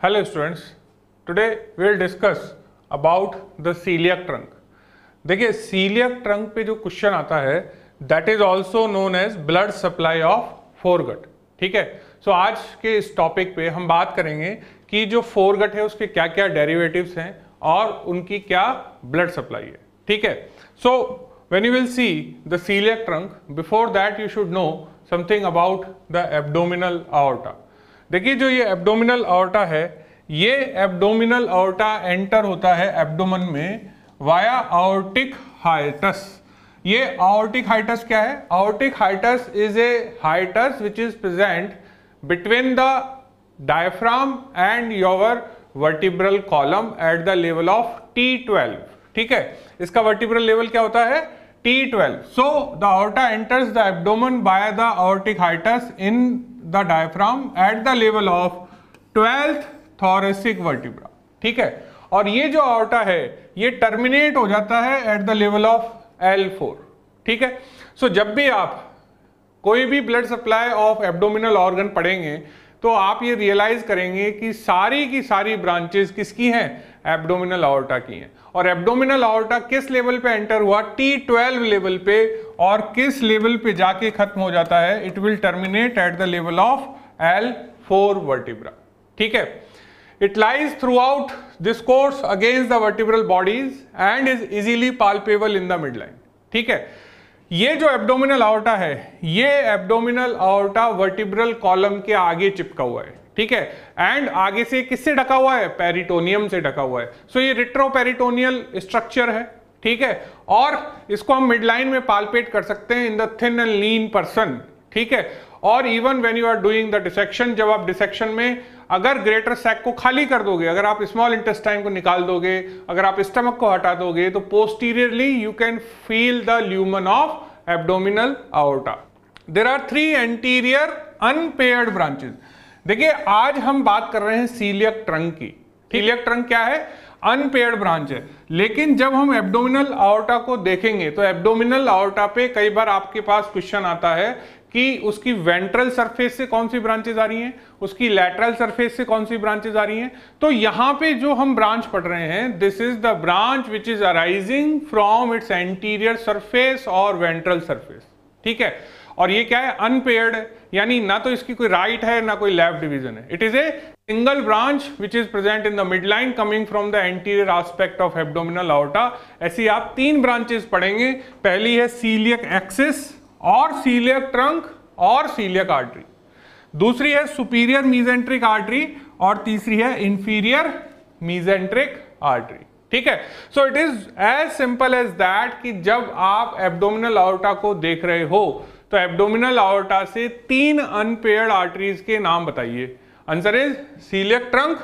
Hello students, today we will discuss about the celiac trunk. देखिए celiac trunk पे जो question आता है that is also known as blood supply of foregut ठीक है so so, आज के इस टॉपिक पे हम बात करेंगे कि जो फोरगट है उसके क्या क्या डेरिवेटिव्स हैं और उनकी क्या ब्लड सप्लाई है ठीक है सो when you will see the celiac trunk before that you should know something about the abdominal aorta देखिए, जो ये एब्डोमिनल ऑर्टा है, ये एब्डोमिनल ऑर्टा एंटर होता है एब्डोमन में वाया ऑर्टिक हाइटस ये ऑर्टिक हाइटस क्या है? Aortic hiatus is a hiatus which is present between the diaphragm and your vertebral column at the level of T twelve ठीक है? इसका वर्टिब्रल लेवल क्या होता है? T12 so the aorta enters the abdomen by the aortic hiatus in the diaphragm at the level of 12th thoracic vertebra. ठीक है? और ये जो aorta है ये टर्मिनेट हो जाता है at the level of L4 ठीक है? सो so, जब भी आप कोई भी blood supply of abdominal organ पढ़ेंगे तो आप ये रियलाइज़ करेंगे कि सारी की सारी ब्रांचेस किसकी हैं? एब्डोमिनल आउटा की हैं। और एब्डोमिनल आउटा किस लेवल पे एंटर हुआ? T12 लेवल पे और किस लेवल पे जाके खत्म हो जाता है? It will terminate at the level of L4 vertebra ठीक है? It lies throughout this course against the vertebral bodies and is easily palpable in the mid line ठीक है? ये जो एब्डोमिनल आउटा है, ये एब्डोमिनल आउटा वर्टिब्रल कॉलम के आगे चिपका हुआ है। ठीक है? एंड आगे से किससे ढका हुआ है? पेरिटोनियम से ढका हुआ है। सो so ये रिट्रोपेरिटोनियल स्ट्रक्चर है, ठीक है? और इसको हम मिडलाइन में पालपेट कर सकते हैं in the thin and lean person ठीक है? और even when you are doing the dissection जब आप डिसेक्शन में अगर ग्रेटर सैक को खाली कर दोगे, अगर आप स्मॉल इंटेस्टाइन को निकाल दोगे, अगर आप स्टमक को हटा दोगे तो posteriorly you can feel the lumen of abdominal aorta there are three anterior unpaired branches देखिए आज हम बात कर रहे हैं सीलियक ट्रंक की। सीलियक ट्रंक क्या है? अनपेयर्ड ब्रांच है। लेकिन जब हम एब्डोमिनल आउटा को देखेंगे तो एब्डोमिनल आउटा पे कई बार आपके पास क्वेश्चन आता है कि उसकी वेंट्रल सरफेस से कौन सी ब्रांचेज आ रही हैं? उसकी लैटरल सरफेस से कौन सी ब्रांचेज आ रही हैं? तो यहाँ पे जो हम ब्रांच पढ़ रहे हैं this is the branch which is arising from its anterior surface और वेंट्रल सरफेस ठीक है? और ये क्या है? अनपेयर्ड यानी ना तो इसकी कोई राइट right है, ना कोई लेफ़्ट डिवीज़न है। It is a single branch which is present in the mid line coming from the anterior aspect of abdominal aorta ऐसी आप तीन ब्रांचेस पढ़ेंगे। पहली है सीलियक एक्सिस और सीलियक ट्रंक और सीलियक आर्टरी दूसरी है सुपीरियर मीजेंट्रिक आर्टरी और तीसरी है इंफीरियर मीजेंट्रिक आर्टरी ठीक है? So it is as simple as that कि जब आप एब्डोमिनल आउटा को देख रहे हो तो एब्डोमिनल आउटा से तीन अनपेयर्ड आर्टरीज के नाम बताइए। Answer is coeliac trunk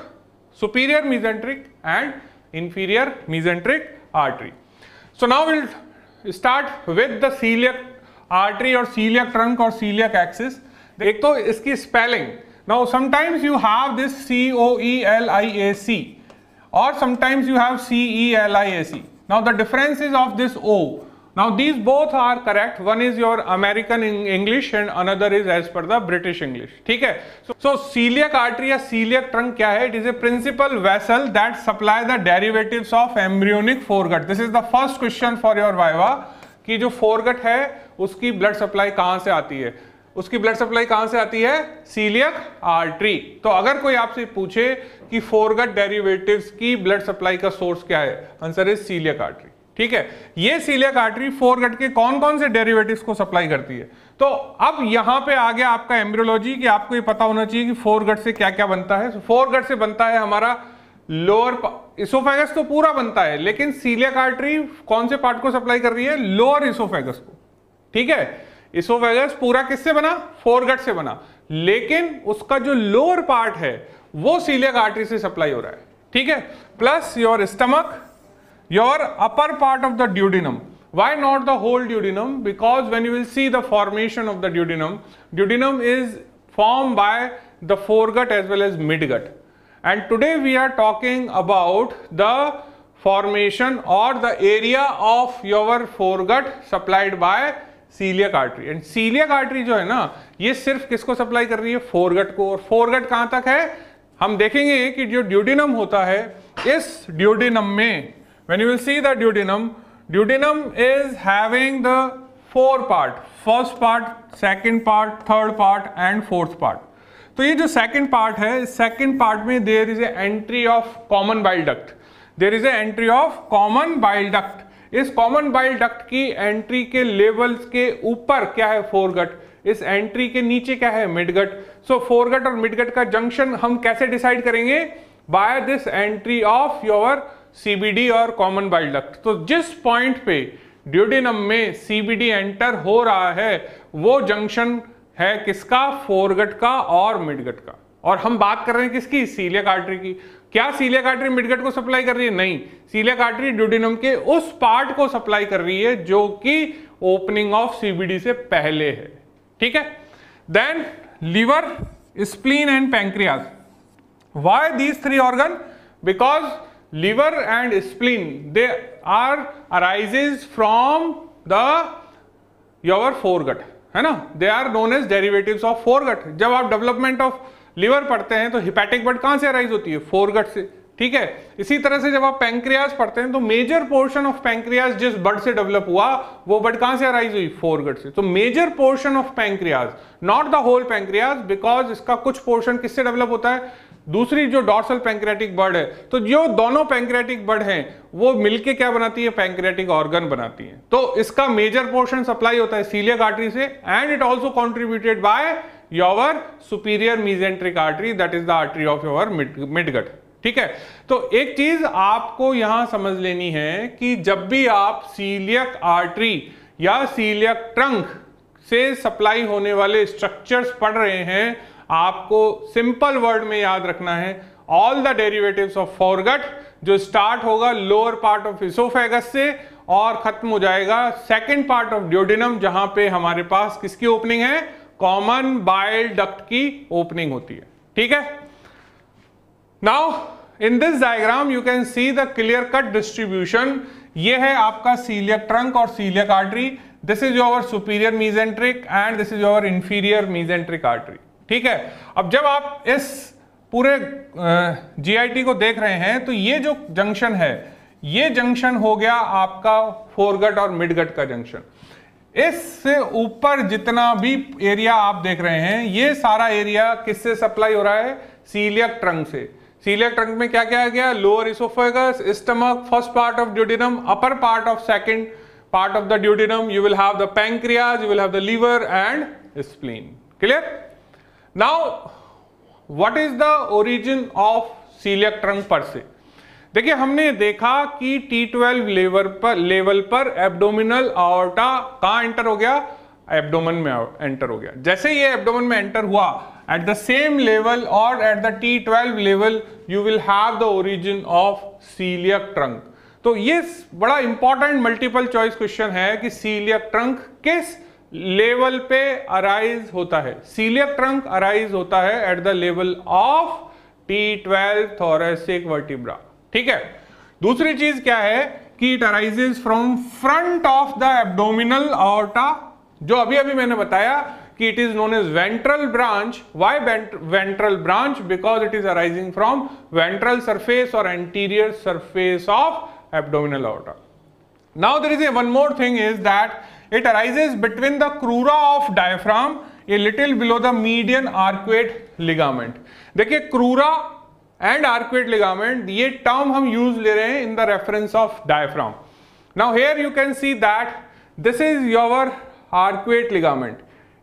superior mesenteric and inferior mesenteric artery so now will start with the coeliac artery और सीलियक ट्रंक और सीलियक एक्सिस एक तो इसकी spelling now sometimes you have this C O E L I A C और sometimes you have C E L I A C now the difference is of this O now these both are correct one is your american english and another is as per the british english ठीक है so, so celiac artery या celiac trunk क्या है it is a principal vessel that supply the derivatives of embryonic foregut this is the first question for your viva कि जो foregut है उसकी blood supply कहाँ से आती है उसकी ब्लड सप्लाई कहाँ से आती है सीलियक आर्टरी तो अगर कोई आपसे पूछे कि फोरगट डेरिवेटिव्स की ब्लड सप्लाई का सोर्स क्या है आंसर इज़ सीलियक आर्टरी ठीक है? ये सीलियक आर्टरी फोरगट के कौन कौन से डेरिवेटिव्स को सप्लाई करती है? तो अब यहाँ पे आ गया आपका एम्ब्रोलॉजी कि आपको ये पता होना चाहिए कि फोरगट से क्या क्या बनता है। फोरगट से बनता है हमारा लोअर इसोफेगस तो पूरा बनता है, लेकिन सीलियक आर्टरी कौन से पार्ट को सप्लाई कर रही है? लोअर इसोफेगस को। ठीक है? इसोफेगस पूरा किससे बना? फोरगट से बना। लेकिन उसका जो लोअर पार्ट है, वो सीलियक आर्टरी से सप्लाई हो रहा है। ठीक है? Plus your stomach your upper part of the duodenum why not the whole duodenum because when you will see the formation of the duodenum duodenum is formed by the foregut as well as midgut and today we are talking about the formation or the area of your foregut supplied by coeliac artery and coeliac artery जो है ना ये सिर्फ़ किसको supply कर रही है foregut को और फोरगट कहाँ तक है हम देखेंगे कि जो ड्यूडिनम होता है इस ड्यूडिनम में when you will see the duodenum duodenum is having the four part, first part, second part, third part, and fourth part. तो ये जो सेकंड पार्ट है सेकंड पार्ट में there is a entry of common bile duct there is a entry of common bile duct इस common bile duct की entry के levels के ऊपर क्या है फोरगट इस एंट्री के नीचे क्या है मिडगट सो फोरगट और मिडगट का जंक्शन हम कैसे डिसाइड करेंगे? By this entry of your CBD और कॉमन बाइल डक्ट तो जिस पॉइंट पे ड्यूडिनम में सीबीडी एंटर हो रहा है, वो जंक्शन है किसका? फोरगट का और मिडगट का. और हम बात कर रहे हैं किसकी? सीलियक आर्टरी की. क्या सीलियक आर्टरी मिडगट को सप्लाई कर रही है? नहीं. सीलियक आर्टरी ड्यूडिनम के उस पार्ट को सप्लाई कर रही है जो कि ओपनिंग ऑफ़ सीबीडी से पहले है. ठीक है? Then liver spleen and pancreas why these three organ because liver and spleen, they are, arises from the your foregut, है ना? They are known as derivatives of foregut जब आप डेवलपमेंट ऑफ़ लिवर पढ़ते हैं तो हिपैटिक बट कहाँ से arise होती है? फोरगट से। ठीक है? इसी तरह से जब आप पैंक्रियाज पढ़ते हैं तो मेजर पोर्शन ऑफ़ पैंक्रियाज जिस बड से डेवलप हुआ, वो बड कहाँ से अराइज हुई? फोरगट से। तो major portion of pancreas not the whole pancreas because इसका कुछ पोर्शन किससे डेवलप होता है? दूसरी जो डॉर्सल पैंक्रेटिक बर्ड है तो जो दोनों पैंक्रेटिक बर्ड हैं, वो मिलके क्या बनाती है? पैंक्रेटिक ऑर्गन बनाती है। तो इसका मेजर पोर्शन सप्लाई होता है सीलियक आर्टरी से and it also contributed by your superior mesenteric artery that is the artery of your midgut ठीक है? तो एक चीज़ आपको यहाँ समझ लेनी है कि जब भी आप सीलियक आर्टरी या सीलियक ट्रंक से सप्लाई होने वाले स्ट्रक्चर्स पढ़ रहे हैं आपको सिंपल वर्ड में याद रखना है। All the derivatives of foregut जो स्टार्ट होगा लोअर पार्ट ऑफ़ इसोफेगस से, और खत्म हो जाएगा सेकेंड पार्ट ऑफ़ ड्योडिनम जहाँ पे हमारे पास किसकी ओपनिंग है? कॉमन बाइल डक्ट की ओपनिंग होती है। ठीक है? Now in this diagram you can see the clear cut distribution ये है आपका सीलियक ट्रंक और coeliac artery this is your superior mesenteric and this is your inferior mesenteric artery ठीक है? अब जब आप इस पूरे जीआईटी को देख रहे हैं तो ये जो जंक्शन है, ये जंक्शन हो गया आपका फोरगट और मिडगट का जंक्शन। इससे ऊपर जितना भी एरिया आप देख रहे हैं, ये सारा एरिया किससे सप्लाई हो रहा है? सीलियक ट्रंक से। सीलियक ट्रंक में क्या क्या गया? Lower oesophagus stomach, first part of duodenum, upper part of second part of the duodenum. You will have the pancreas you will have the liver and spleen clear now what is the origin of coeliac trunk पर से देखिए, हमने देखा कि T12 level पर level पर abdominal aorta कहा enter हो गया? एब्डोमन में एंटर हो गया। जैसे ये एब्डोमन में एंटर हुआ एट द सेम लेवल और at the T12 level you will have the origin of coeliac trunk तो ये बड़ा इंपॉर्टेंट मल्टीपल चॉइस क्वेश्चन है कि सीलियक ट्रंक किस लेवल पे अराइज होता है। सीलियक ट्रंक अराइज होता है at the level of T twelve thoracic vertebra ठीक है? दूसरी चीज़ क्या है कि it arises from front of the abdominal aorta जो अभी अभी मैंने बताया कि it is known as ventral branch why ventral branch because it is arising from ventral surface और anterior surface of abdominal aorta now there is a one more thing is that It arises between the crura of diaphragm, a little below the median arcuate ligament. देखिए crura and arcuate ligament ये term हम use ले रहे हैं in the reference of diaphragm now here you can see that this is your arcuate ligament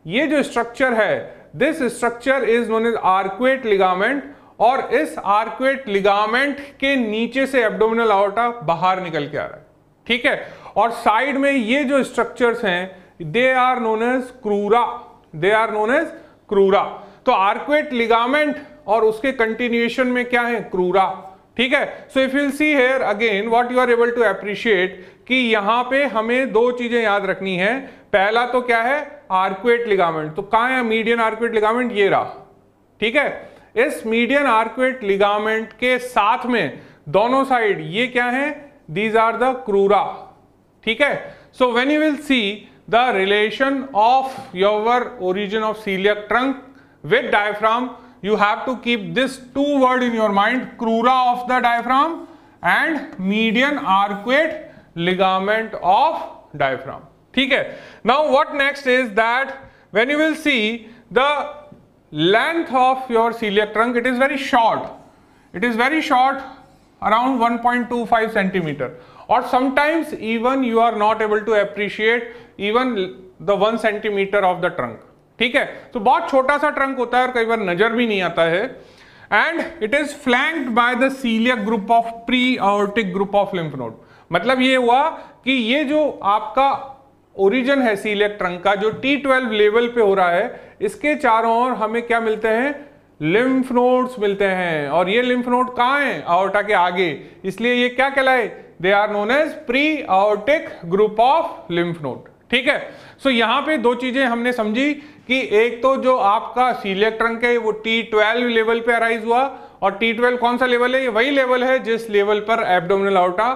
ये जो structure है this structure is known is arcuate ligament और इस आर्कुएट लिगामेंट के नीचे से एब्डोमिनल आउटा बाहर निकल के आ रहा है। ठीक है? और साइड में ये जो स्ट्रक्चर्स हैं they are known as crura they are known as crura तो आर्कुएट लिगामेंट और उसके कंटिन्यूएशन में क्या है? क्रूरा ठीक है? So if you see here again what you are able to appreciate कि यहाँ पे हमें दो चीज़ें याद रखनी है। पहला तो क्या है? आर्कुएट लिगामेंट तो कहा है मीडियन आर्कुएट लिगामेंट ये रहा। ठीक है? इस मीडियन आर्कुएट लिगामेंट के साथ में दोनों साइड ये क्या है? दीज आर द क्रूरा ठीक है so when you will see the relation of your origin of celiac trunk with diaphragm you have to keep this two word in your mind crura of the diaphragm and median arcuate ligament of diaphragm ठीक है now what next is that when you will see the length of your celiac trunk it is very short it is very short around 1.25 centimeter Or sometimes even you are not able to appreciate even the 1 centimeter of the trunk. ठीक है? तो बहुत छोटा सा trunk होता है और कई बार नज़र भी नहीं आता है। And it is flanked by the coeliac group of pre aortic group of lymph node मतलब ये हुआ कि ये जो आपका ओरिजिन है सीलियक ट्रंक का, जो T12 लेवल पे हो रहा है, इसके चारों ओर हमें क्या मिलते हैं? लिम्फ नोड्स मिलते हैं। और ये लिम्फ नोड कहाँ है? आउटा के आगे। इसलिए ये क्या कहलाए? They are known as pre aortic group of lymph node ठीक है? सो so, यहाँ पे दो चीज़ें हमने समझी कि एक तो जो आपका सीलियक ट्रंक है वो T12 लेवल पे अराइज हुआ। और T12 कौन सा लेवल है? ये वही लेवल है जिस लेवल पर एब्डोमिनल आउटा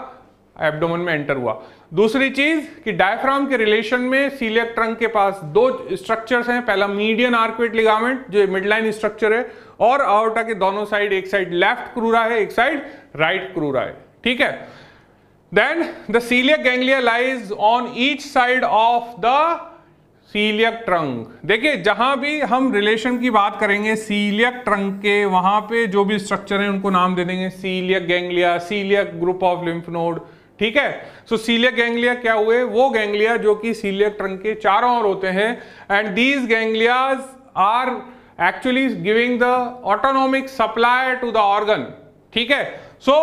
एब्डोमन में एंटर हुआ। दूसरी चीज़ कि डायफ्राम के रिलेशन में सीलियक ट्रंक के पास दो स्ट्रक्चर्स हैं। पहला मीडियन आर्कुएट लिगामेंट जो मिडलाइन स्ट्रक्चर है और आउटा के दोनों साइड एक साइड लेफ़्ट क्रूरा है एक साइड राइट क्रूरा है। ठीक है? Then the coeliac ganglia lies on each side of the coeliac trunk देखिए, जहाँ भी हम रिलेशन की बात करेंगे सीलियक ट्रंक के, वहाँ पे जो भी स्ट्रक्चर है, उनको नाम दे देंगे coeliac ganglia coeliac group of lymph node ठीक है? सो सीलियक गैंग्लिया क्या हुए? वो गैंग्लिया जो कि सीलियक ट्रंक के चारों ओर होते हैं and these ganglias are actually giving the autonomic supply to the organ ठीक है? So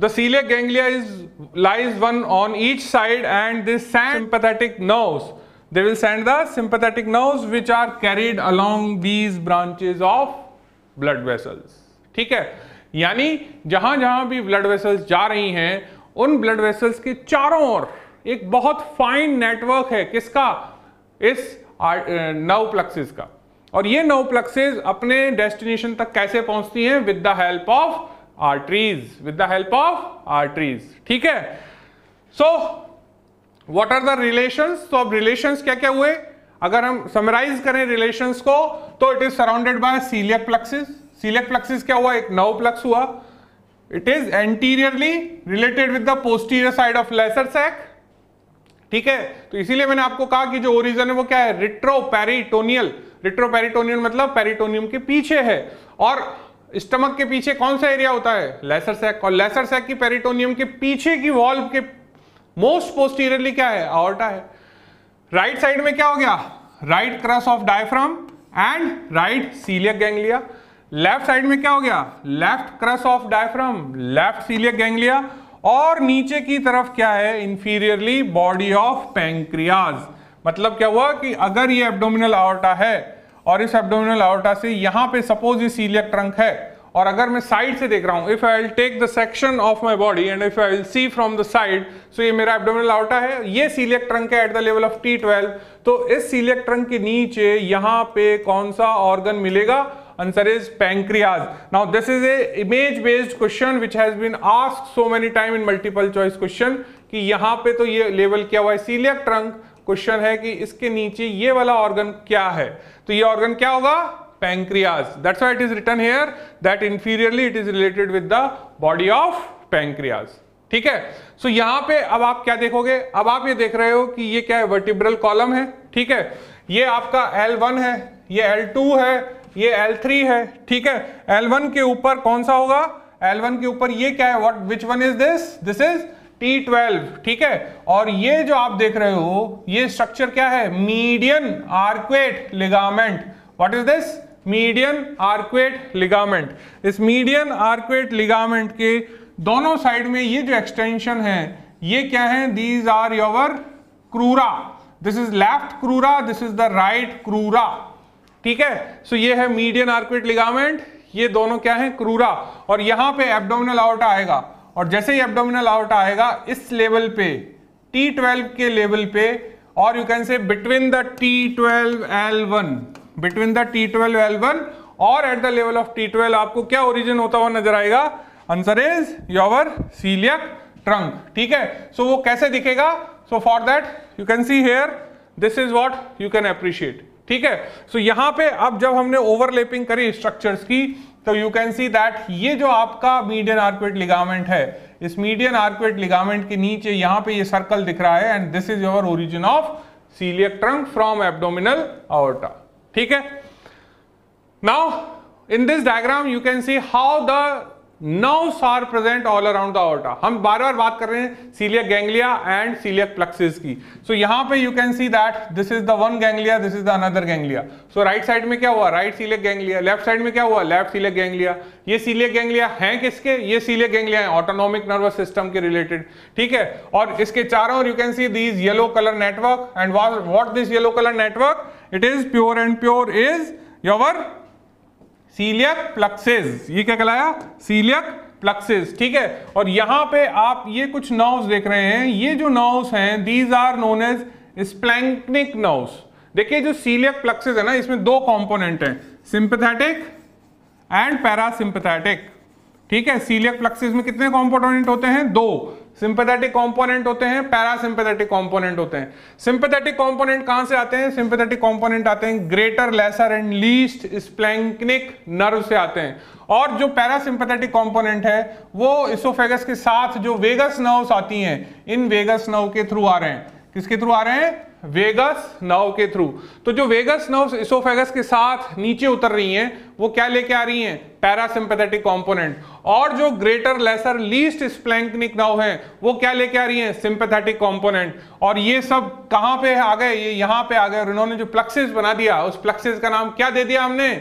the coeliac ganglia is lies one on each side and this sympathetic nerves. They will send the sympathetic nerves which are carried along these branches of blood vessels. ठीक है? यानी जहाँ जहाँ भी blood vessels जा रही हैं, उन ब्लड वेसल्स के चारों ओर एक बहुत फाइन नेटवर्क है। किसका? इस नव प्लक्सिस का। और ये नव प्लक्सिस अपने डेस्टिनेशन तक कैसे पहुँचती हैं? With the help of arteries with the help of arteries ठीक है? So what are the relation तो अब रिलेशन क्या क्या हुए? अगर हम समराइज करें रिलेशन को तो it is surrounded by coeliac plexus coeliac plexus क्या हुआ? एक नव प्लक्स हुआ। It is anteriorly related with the posterior side of lesser sac ठीक है? तो इसीलिए मैंने आपको कहा कि जो ओरिजन है वो क्या है? रिट्रोपेरिटोनियल रिट्रोपेरिटोनियल मतलब पेरिटोनियम के पीछे है। और स्टमक के पीछे कौन सा एरिया होता है? लेसर सैक और लेसर सैक की पेरिटोनियम के पीछे की वॉल्व के मोस्ट पोस्टीरियरली क्या है? आवर्टा है। राइट right साइड में क्या हो गया? Right crus of diaphragm and right coeliac ganglia left side में क्या हो गया? Left crus of diaphragm left coeliac ganglia और नीचे की तरफ़ क्या है? इंफीरियरली बॉडी ऑफ़ पैंक्रियाज मतलब क्या हुआ कि अगर ये एब्डोमिनल आवर्टा है और इस एब्डोमिनल आवर्टा से यहाँ पे सपोज़ ये सीलियक ट्रंक है। और अगर मैं साइड से देख रहा हूँ if I will take the section of my body and if I will see from the side so ये मेरा एब्डोमिनल आउटा है। ये सीलियक ट्रंक है at the level of T twelve तो इस सीलियक ट्रंक के नीचे यहाँ पे कौन सा ऑर्गन मिलेगा? Answer is pancreas now this is a image based question which has been asked so many time in multiple choice question कि यहाँ पे तो ये लेवल क्या हुआ है? सीलियक ट्रंक क्वेश्चन है कि इसके नीचे ये वाला ऑर्गन क्या है? तो ये ऑर्गन क्या होगा? Pancreas. That's why it is written here that inferiorly it is related with the body of pancreas. ठीक है? सो so, यहाँ पे अब आप क्या देखोगे? अब आप ये देख रहे हो कि ये क्या है? वर्टिब्रल कॉलम है। ठीक है? ये आपका L1 है ये L2 है ये L3 है। ठीक है? L1 के ऊपर कौन सा होगा? L1 के ऊपर ये क्या है? What which one is this this is T12 ठीक है? और ये जो आप देख रहे हो, ये स्ट्रक्चर क्या है? Median arcuate ligament what is this median arcuate ligament इस मीडियन आर्क्वेट लिगामेंट के दोनों साइड में ये जो एक्सटेंशन है, ये क्या है? These are your crura this is left crura this is the right crura ठीक है? सो so, ये है मीडियन आर्क्वेट लिगामेंट ये दोनों क्या है? क्रूरा और यहाँ पे एब्डोमिनल आउटा आएगा। और जैसे ही एब्डोमिनल आउटा आएगा इस लेवल पे T12 के लेवल पे और you can say between the T12 L1 between the T twelve L one और at the level of T twelve आपको क्या ओरिजिन होता हुआ नज़र आएगा? Answer is your coeliac trunk ठीक है? सो so, वो कैसे दिखेगा? So for that you can see here this is what you can appreciate ठीक है? सो so, यहाँ पे अब जब हमने ओवरलेपिंग करी स्ट्रक्चर्स की तो यू कैन सी दैट ये जो आपका मीडियन आर्कुएट लिगामेंट है, इस मीडियन आर्कुएट लिगामेंट के नीचे यहाँ पे ये सर्कल दिख रहा है and this is your origin of coeliac trunk from abdominal aorta ठीक है? Now in this diagram you can see how the nerves are present all around the aorta हम बार बार बात कर रहे हैं coeliac ganglia and coeliac plexus की. सो so, यहाँ पे you can see that this is the one ganglia this is the another ganglia so right side में क्या हुआ? Right coeliac ganglia left side में क्या हुआ? लेफ़्ट सीलियक गैंग्लिया ये सीलियक गैंग्लिया हैं किसके? ये सीलियक गैंग्लिया है ऑटोनॉमिक नर्वस सिस्टम के रिलेटेड ठीक है? और इसके चारों ओर you can see these yellow colour network and what this yellow colour network it is pure and pure is your coeliac plexus ये क्या कहलाया? सीलियक प्लक्सेस ठीक है? और यहाँ पे आप ये कुछ नर्व्स देख रहे हैं, ये जो नर्व्स हैं these are known as splanchnic nerves देखिए जो सीलियक प्लक्सेस है ना, इसमें दो कॉम्पोनेंट हैं सिंपथेटिक एंड पैरासिंपथेटिक ठीक है? सीलियक प्लक्सिस में कितने कंपोनेंट होते हैं? दो। सिंपैथेटिक कंपोनेंट होते हैं पैरासिम्पैथेटिक कंपोनेंट होते हैं। सिंपैथेटिक कंपोनेंट कहाँ से आते हैं? सिंपैथेटिक कंपोनेंट आते हैं greater lesser and least splanchnic nerve से आते हैं। और जो पैरासिम्पैथेटिक कंपोनेंट है, वो इसोफेगस के साथ जो वेगस नर्व्स आती हैं, इन वेगस नर्व के थ्रू आ रहे हैं। किसके थ्रू आ रहे हैं? वेगस नर्व के थ्रू तो जो वेगस नर्व इसोफेगस के साथ नीचे उतर रही हैं, वो क्या लेके आ रही हैं? पैरासिम्पैथेटिक कंपोनेंट और जो greater lesser least splanchnic nerve है, वो क्या लेके आ रही हैं? सिंपैथेटिक कंपोनेंट और ये सब कहाँ पे आ गए? ये यहाँ पे आ गए और इन्होंने जो प्लक्सिस बना दिया, उस प्लक्सिस का नाम क्या दे दिया हमने?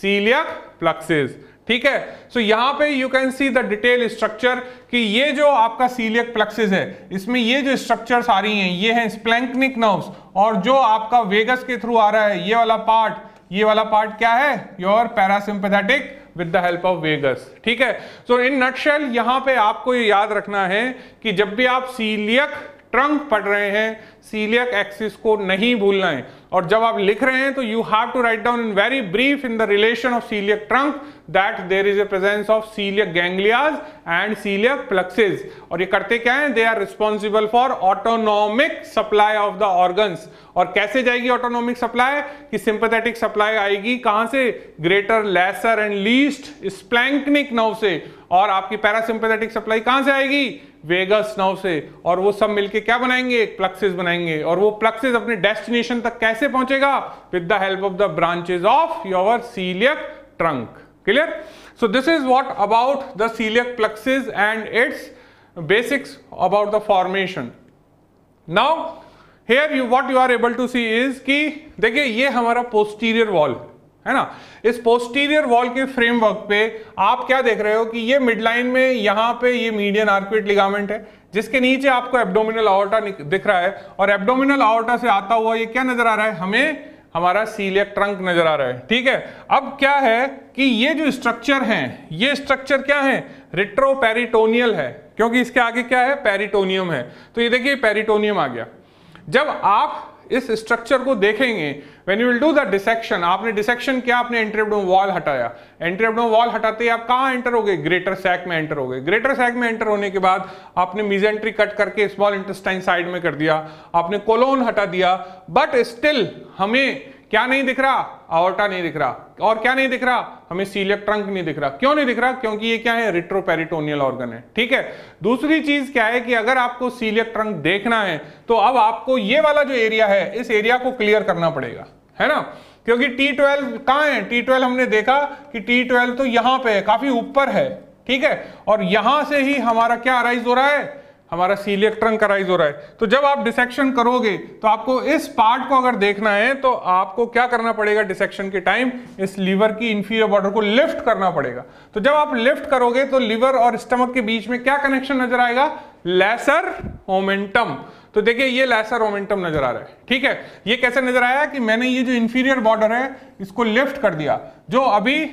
सीलियक प्लक्सिस ठीक है? सो so, यहाँ पे you can see the detail structure कि ये जो आपका सीलियक प्लक्सिस है इसमें ये जो स्ट्रक्चर्स आ रही हैं ये हैं स्प्लैंकनिक नर्व्स और जो आपका वेगस के थ्रू आ रहा है ये वाला पार्ट ये वाला पार्ट क्या है? Your parasympathetic with the help of vagus ठीक है? सो इन नटशेल यहाँ पे आपको ये याद रखना है कि जब भी आप सीलियक ट्रंक पढ़ रहे हैं सीलियक एक्सिस को नहीं भूलना है। और जब आप लिख रहे हैं तो you have to write down in very brief in the relation of coeliac trunk that there is a presence of coeliac ganglia and coeliac plexuses और ये करते क्या है? They are responsible for autonomic supply of the organs और कैसे जाएगी autonomic supply कि sympathetic supply आएगी कहाँ से? Greater lesser and least splanchnic nerve से। और आपकी पैरासिंपथेटिक सप्लाई कहाँ से आएगी? वेगस नव से। और वो सब मिलके क्या बनाएँगे? एक प्लक्सिस बनाएँगे। और वो प्लक्सिस अपने डेस्टिनेशन तक कैसे पहुंचेगा? With the help of the branches of your coeliac trunk clear so this is what about the coeliac plexus and its basics about the formation now here you what you are able to see is कि देखिए, ये हमारा posterior wall है ना? इस posterior wall के framework पे आप क्या देख रहे हो कि ये मिडलाइन में यहाँ पे ये मीडियन आर्कुएट लिगामेंट है, जिसके नीचे आपको एब्डोमिनल आवर्टा दिख रहा है और एब्डोमिनल आवर्टा से आता हुआ ये क्या नज़र आ रहा है? हमें हमारा सीलियक ट्रंक नज़र आ रहा है, ठीक है? अब क्या है कि ये जो स्ट्रक्चर है, ये स्ट्रक्चर क्या है? रिट्रोपेरिटोनियल है, क्योंकि इसके आगे क्या है? पेरिटोनियम है। तो ये देखिए पेरिटोनियम आ गया। जब आप इस स्ट्रक्चर को देखेंगे when you will do the dissection आपने डिसेक्शन किया, आपने एंट्रेबडोम वॉल हटाया। एंट्रेबडोम वॉल हटाते ही आप कहाँ एंटर हो गए ग्रेटर सैक में एंटर हो गए ग्रेटर सैक में एंटर होने के बाद आपने मिजेंट्री कट करके स्मॉल इंटेस्टाइन साइड में कर दिया। आपने कोलोन हटा दिया। बट स्टिल हमें क्या नहीं दिख रहा? आवर्टा नहीं दिख रहा। और क्या नहीं दिख रहा? हमें सीलियक ट्रंक नहीं दिख रहा। क्यों नहीं दिख रहा? क्योंकि ये क्या है? रिट्रोपेरिटोनियल ऑर्गन है। ठीक है? दूसरी चीज़ क्या है कि अगर आपको सीलियक ट्रंक देखना है तो अब आपको ये वाला जो एरिया है, इस एरिया को क्लियर करना पड़ेगा। है ना? क्योंकि टी ट्वेल्व कहाँ है? टी ट्वेल्व हमने देखा कि टी ट्वेल्व तो यहाँ पे है, काफ़ी ऊपर है। ठीक है? और यहाँ से ही हमारा क्या अराइज हो रहा है? हमारा सीलियक ट्रंक राइज हो रहा है। तो जब आप डिसेक्शन करोगे तो आपको इस पार्ट को अगर देखना है तो आपको क्या करना पड़ेगा डिसेक्शन के टाइम इस लीवर की इंफीरियर बॉर्डर को लिफ्ट करना पड़ेगा। तो जब आप लिफ्ट करोगे तो लीवर और स्टमक के बीच में क्या कनेक्शन नज़र आएगा? लेसर ओमेंटम तो देखिए, ये लेसर ओमेंटम नज़र आ रहा है। ठीक है? ये कैसे नज़र आया कि मैंने ये जो इंफीरियर बॉर्डर है, इसको लिफ्ट कर दिया। जो अभी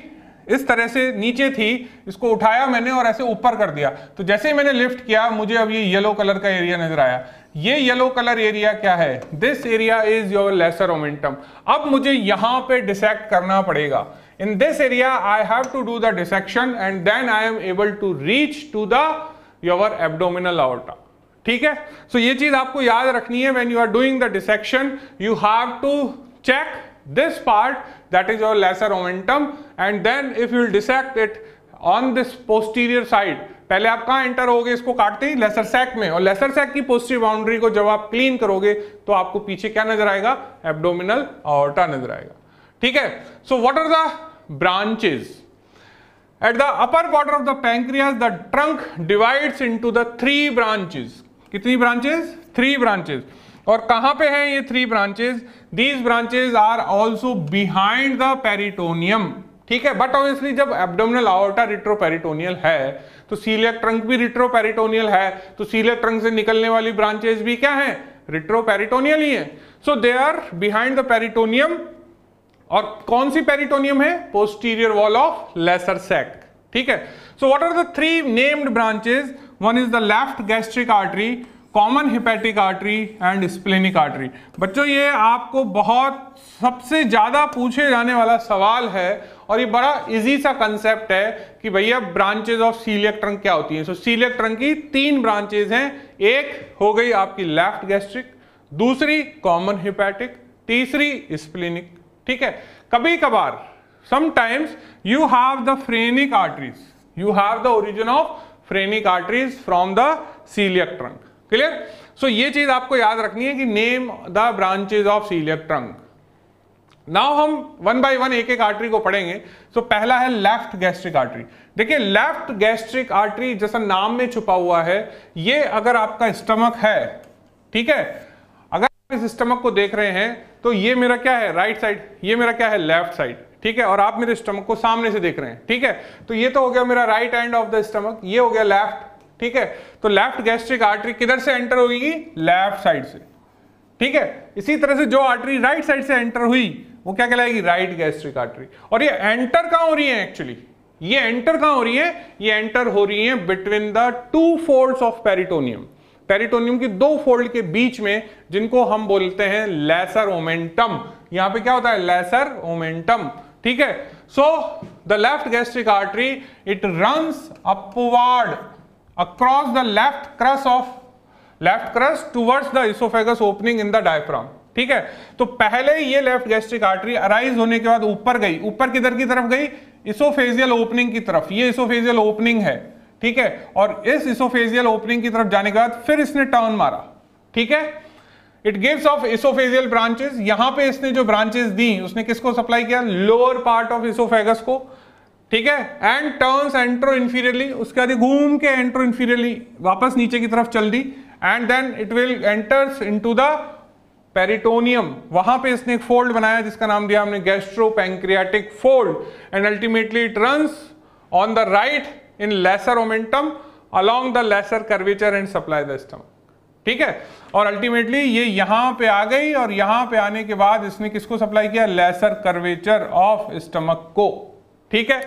इस तरह से नीचे थी, इसको उठाया मैंने और ऐसे ऊपर कर दिया। तो जैसे ही मैंने लिफ्ट किया, मुझे अब ये येलो कलर का एरिया नज़र आया। ये येलो कलर एरिया क्या है? This area is your lesser omentum अब मुझे यहाँ पे डिसेक्ट करना पड़ेगा। In this area I have to do the dissection and then I am able to reach to the your abdominal aorta ठीक है? सो so, ये चीज़ आपको याद रखनी है। When you are doing the dissection you have to check this part that is your lesser omentum and then if you will dissect it on this posterior side, पहले आप कहाँ एंटर होगे इसको काटते ही लेसर सैक में। और lesser sac की posterior boundary को जब आप क्लीन करोगे तो आपको पीछे क्या नज़र आएगा? एब्डोमिनल ऑर्टा नज़र आएगा। ठीक है? So what are the branches at the upper part of the pancreas the trunk divides into the three branches कितनी ब्रांचेस थ्री ब्रांचेस और कहाँ पे हैं ये three branches these branches are also behind the peritoneum ठीक है? But obviously जब abdominal aorta retroperitoneal है तो सीलियक ट्रंक भी रिट्रोपेरिटोनियल है तो सीलियक ट्रंक से निकलने वाली ब्रांचेस भी क्या है? रिट्रोपेरिटोनियल ही है. So they are behind the peritoneum और कौन सी पेरिटोनियम है? Posterior wall of lesser sac ठीक है? So what are the three named branches one is the left gastric artery common hepatic artery and splenic artery बच्चों, ये आपको बहुत सबसे ज़्यादा पूछे जाने वाला सवाल है और ये बड़ा इजी सा कंसेप्ट है कि भैया ब्रांचेज ऑफ़ सीलियक ट्रंक क्या होती है? सो सीलियक ट्रंक की तीन ब्रांचेज हैं। एक हो गई आपकी लेफ़्ट गैस्ट्रिक दूसरी कॉमन हिपैटिक तीसरी स्प्लेनिक ठीक है? कभी कभार sometimes you have the phrenic arteries you have the origin of phrenic arteries from the coeliac trunk clear so ये चीज़ आपको याद रखनी है कि name the branches of coeliac trunk now हम वन बाय वन एक एक आर्टरी को पढ़ेंगे। सो so, पहला है लेफ़्ट गैस्ट्रिक आर्टरी देखिए लेफ़्ट गैस्ट्रिक आर्टरी जैसा नाम में छुपा हुआ है ये अगर आपका स्टमक है ठीक है? अगर आप इस स्टमक को देख रहे हैं तो ये मेरा क्या है? राइट right साइड ये मेरा क्या है? लेफ़्ट साइड ठीक है? और आप मेरे स्टमक को सामने से देख रहे हैं ठीक है? तो ये तो हो गया मेरा right end of the stomach ये हो गया लेफ़्ट ठीक है? तो लेफ़्ट गैस्ट्रिक आर्टरी किधर से एंटर होगी? लेफ़्ट साइड से। ठीक है? इसी तरह से जो आर्टरी राइट साइड से एंटर हुई, वो क्या कहलाएगी? राइट गैस्ट्रिक आर्टरी और ये एंटर कहाँ हो रही है एक्चुअली ये एंटर कहाँ हो रही है? ये एंटर हो रही है between the two folds of peritoneum peritoneum की दो फोल्ड के बीच में, जिनको हम बोलते हैं लेसर ओमेंटम यहाँ पे क्या होता है? लेसर ओमेंटम ठीक है? So the left gastric artery it runs upward across the left crus of, left crus towards the esophagus opening in the diaphragm. ठीक है? तो पहले ये लेफ़्ट गैस्ट्रिक आर्टरी अराइज होने के बाद ऊपर गई। ऊपर किधर की तरफ़ गई? इसोफेजियल ओपनिंग की तरफ़। ये इसोफेजियल ओपनिंग है। ठीक है? और इस इसोफेजियल ओपनिंग की तरफ़ जाने के बाद फिर इसने टर्न मारा। ठीक है? It gives off oesophageal branches यहाँ पे इसने जो ब्रांचेस दी, उसने किसको सप्लाई किया? लोअर पार्ट ऑफ़ इसोफेगस को। ठीक है? एंड टर्न्स एंट्रो इंफीरियरली उसके बाद घूम के एंट्रो इंफीरियरली वापस नीचे की तरफ़ चल दी. And then it will enters into the peritoneum वहाँ पे इसने एक फोल्ड बनाया जिसका नाम दिया हमने gastro pancreatic fold and ultimately it runs on the right in lesser omentum along the lesser curvature and supply the stomach ठीक है? और अल्टीमेटली ये यहाँ पे आ गई और यहाँ पे आने के बाद इसने किसको सप्लाई किया? लेसर कर्वेचर ऑफ़ स्टमक को. ठीक है?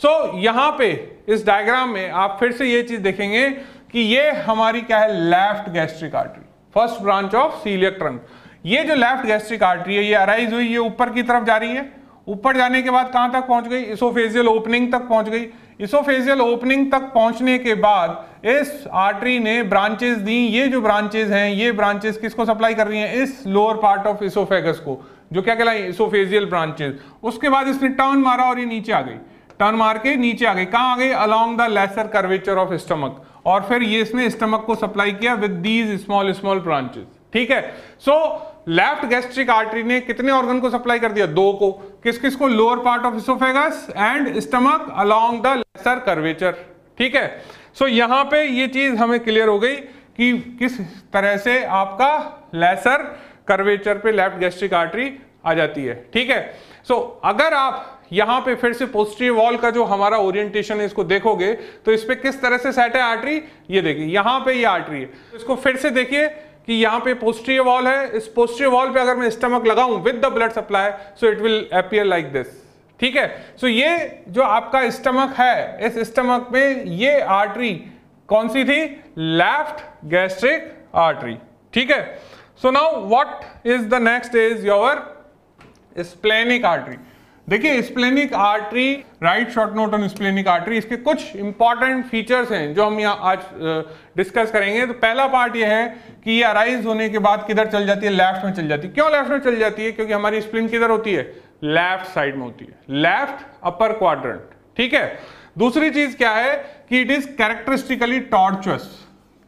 सो so, यहाँ पे इस डायग्राम में आप फिर से ये चीज़ देखेंगे कि ये हमारी क्या है? Left gastric artery first branch of coeliac trunk ये जो लेफ़्ट गैस्ट्रिक आर्टरी है ये अराइज हुई ये ऊपर की तरफ़ जा रही है। ऊपर जाने के बाद कहाँ तक पहुँच गई? इसोफेजियल ओपनिंग तक पहुँच गई। इसोफेजियल ओपनिंग तक पहुँचने के बाद इस आर्टरी ने ब्रांचेस दी। ये जो ब्रांचेस हैं ये ब्रांचेस किसको सप्लाई कर रही हैं? इस लोअर पार्ट ऑफ़ इसोफेगस को। जो क्या कहलाई इसोफेजियल ब्रांचेस उसके बाद इसने टर्न मारा और ये नीचे आ गई। टर्न मार के नीचे आ गई। कहाँ आ गई? Along the lesser curvature of stomach और फिर ये इसने स्टमक को सप्लाई किया with these small small branches ठीक है? सो लेफ़्ट गैस्ट्रिक आर्टरी ने कितने ऑर्गन को सप्लाई कर दिया? दो को। किस किस को? Lower part of oesophagus and stomach along the lesser curvature ठीक है? सो so, यहाँ पे ये चीज़ हमें क्लियर हो गई कि किस तरह से आपका लेसर कर्वेचर पे लेफ़्ट गैस्ट्रिक आर्टरी आ जाती है। ठीक है? सो so, अगर आप यहाँ पे फिर से पोस्टरी वॉल का जो हमारा ओरिएंटेशन है इसको देखोगे तो इस पर किस तरह से सेट है आर्टरी ये देखिए यहाँ पे ये आर्टरी है। तो इसको फिर से देखिए कि यहाँ पे पोस्टरी वॉल है। इस पोस्टरी वॉल पे अगर मैं स्टमक लगाऊँ with the blood supply so it will appear like this ठीक है? सो so ये जो आपका स्टमक है इस स्टमक में ये आर्टरी कौन सी थी? लेफ़्ट गैस्ट्रिक आर्टरी ठीक है? So now what is the next is your splenic artery. देखिए splenic artery right short note on splenic artery इसके कुछ इंपॉर्टेंट फीचर्स हैं जो हम यहाँ आज डिस्कस करेंगे। तो पहला पार्ट ये है कि ये अराइज होने के बाद किधर चल जाती है? लेफ़्ट में चल जाती है। क्यों लेफ़्ट में चल जाती है? क्योंकि हमारी स्प्लिन किधर होती है? लेफ़्ट साइड में होती है। लेफ़्ट अपर क्वाड्रेंट ठीक है? दूसरी चीज़ क्या है कि it is characteristically tortuous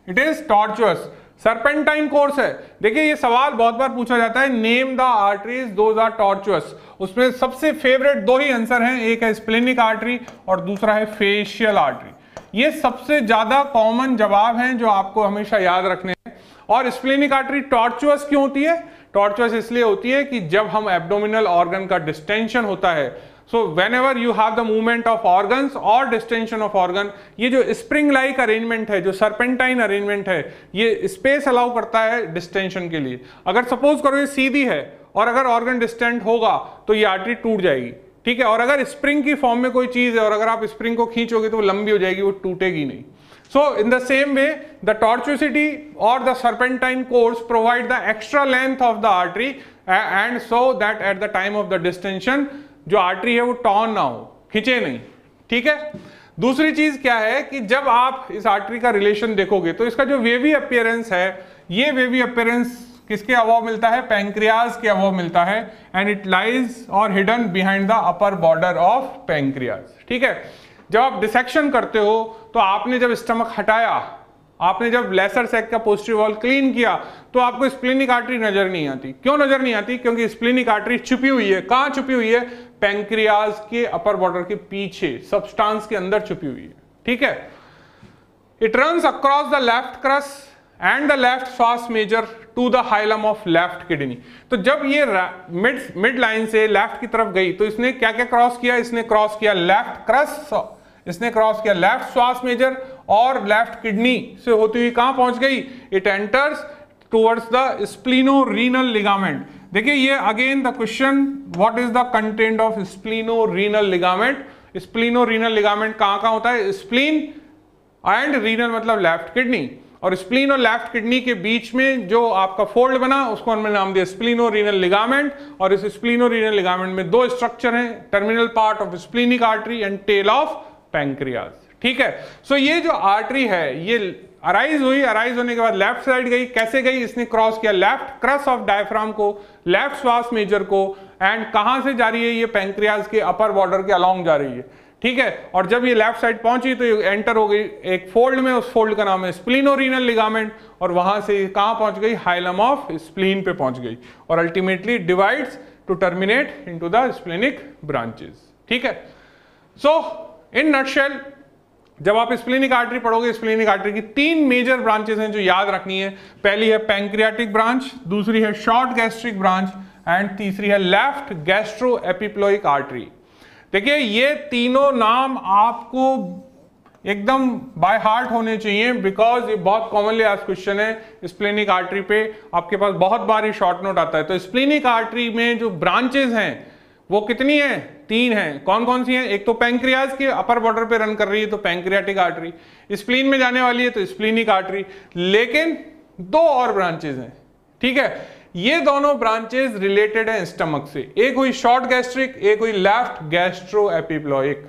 it is tortuous serpentine course है। देखिए, ये सवाल बहुत बार पूछा जाता है। Name the arteries those are tortuous उसमें सबसे फेवरेट दो ही आंसर हैं। एक है स्प्लेनिक आर्टरी और दूसरा है फेशियल आर्टरी ये सबसे ज़्यादा कॉमन जवाब हैं जो आपको हमेशा याद रखने हैं। और स्प्लेनिक आर्टरी टॉर्चुअस क्यों होती है? टॉर्चुअस इसलिए होती है कि जब हम एब्डोमिनल ऑर्गन का डिस्टेंशन होता है so whenever you have the movement of organs और डिस्टेंशन ऑफ़ ऑर्गन ये जो स्प्रिंग लाइक अरेंजमेंट है जो सरपेंटाइन अरेंजमेंट है ये स्पेस अलाउ करता है डिस्टेंशन के लिए। अगर सपोज़ करो ये सीधी है और अगर ऑर्गन डिस्टेंट होगा तो ये आर्टरी टूट जाएगी ठीक है? और अगर स्प्रिंग की फॉर्म में कोई चीज़ है और अगर आप स्प्रिंग को खींचोगे तो वो लंबी हो जाएगी वो टूटेगी नहीं। So in the same way, the tortuosity or the serpentine course provide the extra length of the artery and so that at the time of the distension जो आर्टरी है वो टॉन ना हो, खिंचे नहीं, ठीक है? दूसरी चीज़ क्या है कि जब आप इस आर्टरी का रिलेशन देखोगे तो इसका जो वेवी अपियरेंस है, ये वेवी अपियरेंस किसके अभाव मिलता है? पैंक्रियाज के अभाव मिलता है एंड इट लाइज और hidden behind the upper border of pancreas ठीक है? जब आप डिसेक्शन करते हो तो आपने जब स्टमक हटाया आपने जब लेसर सेक का पोस्टिव वॉल क्लीन किया तो आपको स्प्लिनिक आर्टरी नज़र नहीं आती। क्यों नज़र नहीं आती? क्योंकि स्प्लिनिक आर्टरी छुपी हुई है। कहाँ छुपी हुई है? पैंक्रियाज के अपर बॉर्डर के पीछे सब्सटेंस के अंदर छुपी हुई है। ठीक है? It run across the left crus and the left psoas major to the hilum of left kidney तो जब ये मिड मिड लाइन से लेफ़्ट की तरफ़ गई तो इसने क्या क्या क्रॉस किया? इसने क्रॉस किया लेफ़्ट क्रस इसने क्रॉस किया लेफ़्ट श्वास मेजर और लेफ़्ट किडनी से होती हुई कहाँ पहुँच गई? It enters towards the splenorenal ligament देखिए, ये again the question what is the content of splenorenal ligament splenorenal ligament कहाँ कहाँ होता है? स्प्लीन एंड रीनल मतलब लेफ़्ट किडनी और स्प्लीन और लेफ़्ट किडनी के बीच में जो आपका फोल्ड बना, उसको हमने नाम दिया स्प्लिनो रीनल लिगामेंट और इस स्प्लिनो रीनल लिगामेंट में दो स्ट्रक्चर हैं terminal part of splenic artery and tail of pancreas ठीक है? सो so, ये जो आर्टरी है, ये अराइज हुई अराइज होने के बाद लेफ़्ट साइड गई, कैसे गई? इसने क्रॉस किया लेफ़्ट क्रस ऑफ़ डायफ्राम को लेफ़्ट श्वास मेजर को एंड कहाँ से जा रही है? ये पैंक्रियाज के अपर बॉर्डर के अलोंग जा रही है। ठीक है? और जब ये लेफ़्ट साइड पहुँची तो ये एंटर हो गई एक फोल्ड में, उस फोल्ड का नाम है स्प्लिनोरिनल लिगामेंट और वहाँ से कहाँ पहुँच गई? हाइलम ऑफ़ स्प्लीन पे पहुँच गई। और ultimately divides to terminate into the splenic branches ठीक है? सो इन नटशेल जब आप स्प्लिनिक आर्टरी पढ़ोगे स्प्लिनिक आर्टरी की तीन मेजर ब्रांचेस हैं जो याद रखनी है। पहली है पैंक्रियाटिक ब्रांच दूसरी है शॉर्ट गैस्ट्रिक ब्रांच एंड तीसरी है लेफ़्ट गैस्ट्रो एपिप्लोइक आर्टरी देखिए, ये तीनों नाम आपको एकदम बाय हार्ट होने चाहिए बिकॉज़ ये बहुत कॉमनली आज क्वेश्चन है स्प्लेनिक आर्टरी पे। आपके पास बहुत बार ही शॉर्ट नोट आता है। तो स्प्लेनिक आर्टरी में जो ब्रांचेस हैं वो कितनी है? तीन है। कौन कौन सी है? एक तो पैंक्रियाज के अपर बॉर्डर पे रन कर रही है तो पैंक्रियाटिक आर्टरी स्प्लीन में जाने वाली है तो स्प्लीनिक आर्टरी लेकिन दो और ब्रांचेज हैं। ठीक है? ये दोनों ब्रांचेस रिलेटेड है स्टमक से। एक हुई शॉर्ट गैस्ट्रिक एक हुई लेफ़्ट गैस्ट्रो एपिप्लॉइक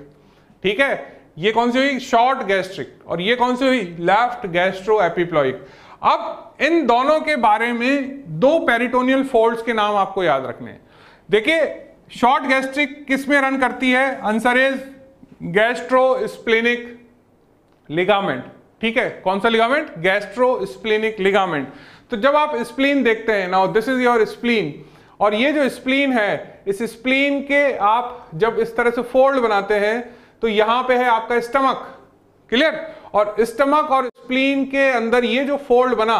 ठीक है? ये कौन सी हुई? शॉर्ट गैस्ट्रिक और ये कौन सी हुई? लेफ़्ट गैस्ट्रो एपिप्लॉइक अब इन दोनों के बारे में दो पेरिटोनियल फोल्ड्स के नाम आपको याद रखने हैं। देखिए शॉर्ट गैस्ट्रिक किसमें रन करती है? Answer is gastrosplenic ligament ठीक है? कौन सा लिगामेंट गैस्ट्रो स्प्लेनिक लिगामेंट तो जब आप स्प्लीन देखते हैं now this is your spleen और ये जो स्प्लीन है, इस स्प्लीन के आप जब इस तरह से फोल्ड बनाते हैं तो यहाँ पे है आपका स्टमक क्लियर और स्टमक और स्प्लीन के अंदर ये जो फोल्ड बना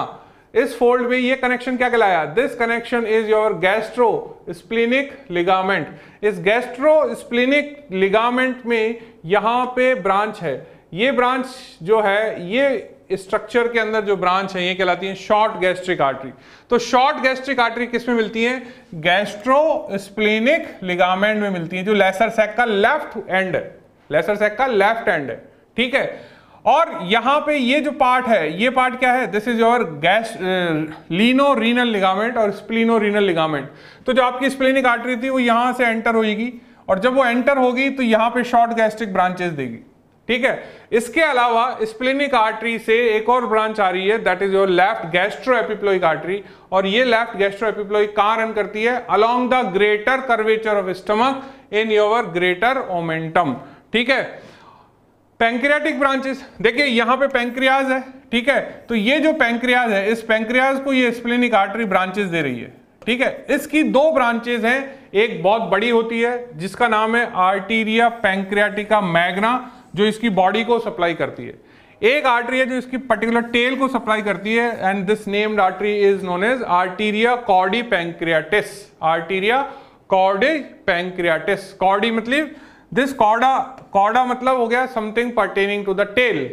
इस फोल्ड में ये कनेक्शन क्या कहलाया? This connection is your gastrosplenic ligament इस गैस्ट्रो स्प्लिनिक लिगामेंट में यहाँ पे ब्रांच है। ये ब्रांच जो है, ये स्ट्रक्चर के अंदर जो ब्रांच है, ये कहलाती है शॉर्ट गैस्ट्रिक आर्टरी तो शॉर्ट गैस्ट्रिक आर्टरी किसमें मिलती है? गैस्ट्रो स्प्लिनिक लिगामेंट में मिलती है, जो लेसर सेक का लेफ़्ट एंड है। लेसर सेक का लेफ़्ट एंड है। ठीक है? और यहाँ पे ये जो पार्ट है, ये पार्ट क्या है? This is your gas lieno renal ligament और स्प्लिनो रीनल लिगामेंट तो जो आपकी स्प्लिनिक आर्टरी थी, वो यहाँ से एंटर होगी और जब वो एंटर होगी तो यहाँ पे शॉर्ट गैस्ट्रिक ब्रांचेस देगी। ठीक है? इसके अलावा स्प्लेनिक आर्टरी से एक और ब्रांच आ रही है that is your left gastroepiploic artery और ये लेफ़्ट गैस्ट्रो एपिप्लोइक कहाँ रन करती है? Along the greater curvature of stomach in your greater omentum ठीक है? पैंक्रियाटिक ब्रांचेस, देखिए यहाँ पे पैंक्रियाज है, ठीक है? तो ये जो पैंक्रियाज है, इस पैंक्रियाज को ये स्प्लेनिक आर्टरी ब्रांचेस दे रही है, ठीक है? इसकी दो ब्रांचेस हैं, एक बहुत बड़ी होती है, जिसका नाम है आर्टीरिया पैंक्रियाटिका मैग्ना, जो इसकी बॉडी को सप्लाई करती है। एक आर्टरी है जो इसकी पर्टिकुलर टेल को सप्लाई करती है and this named artery is known as arteria caudae pancreatis, arteria caudae pancreatis. Caudae मतलब दिस कॉडा कॉडा मतलब हो गया something pertaining to the tail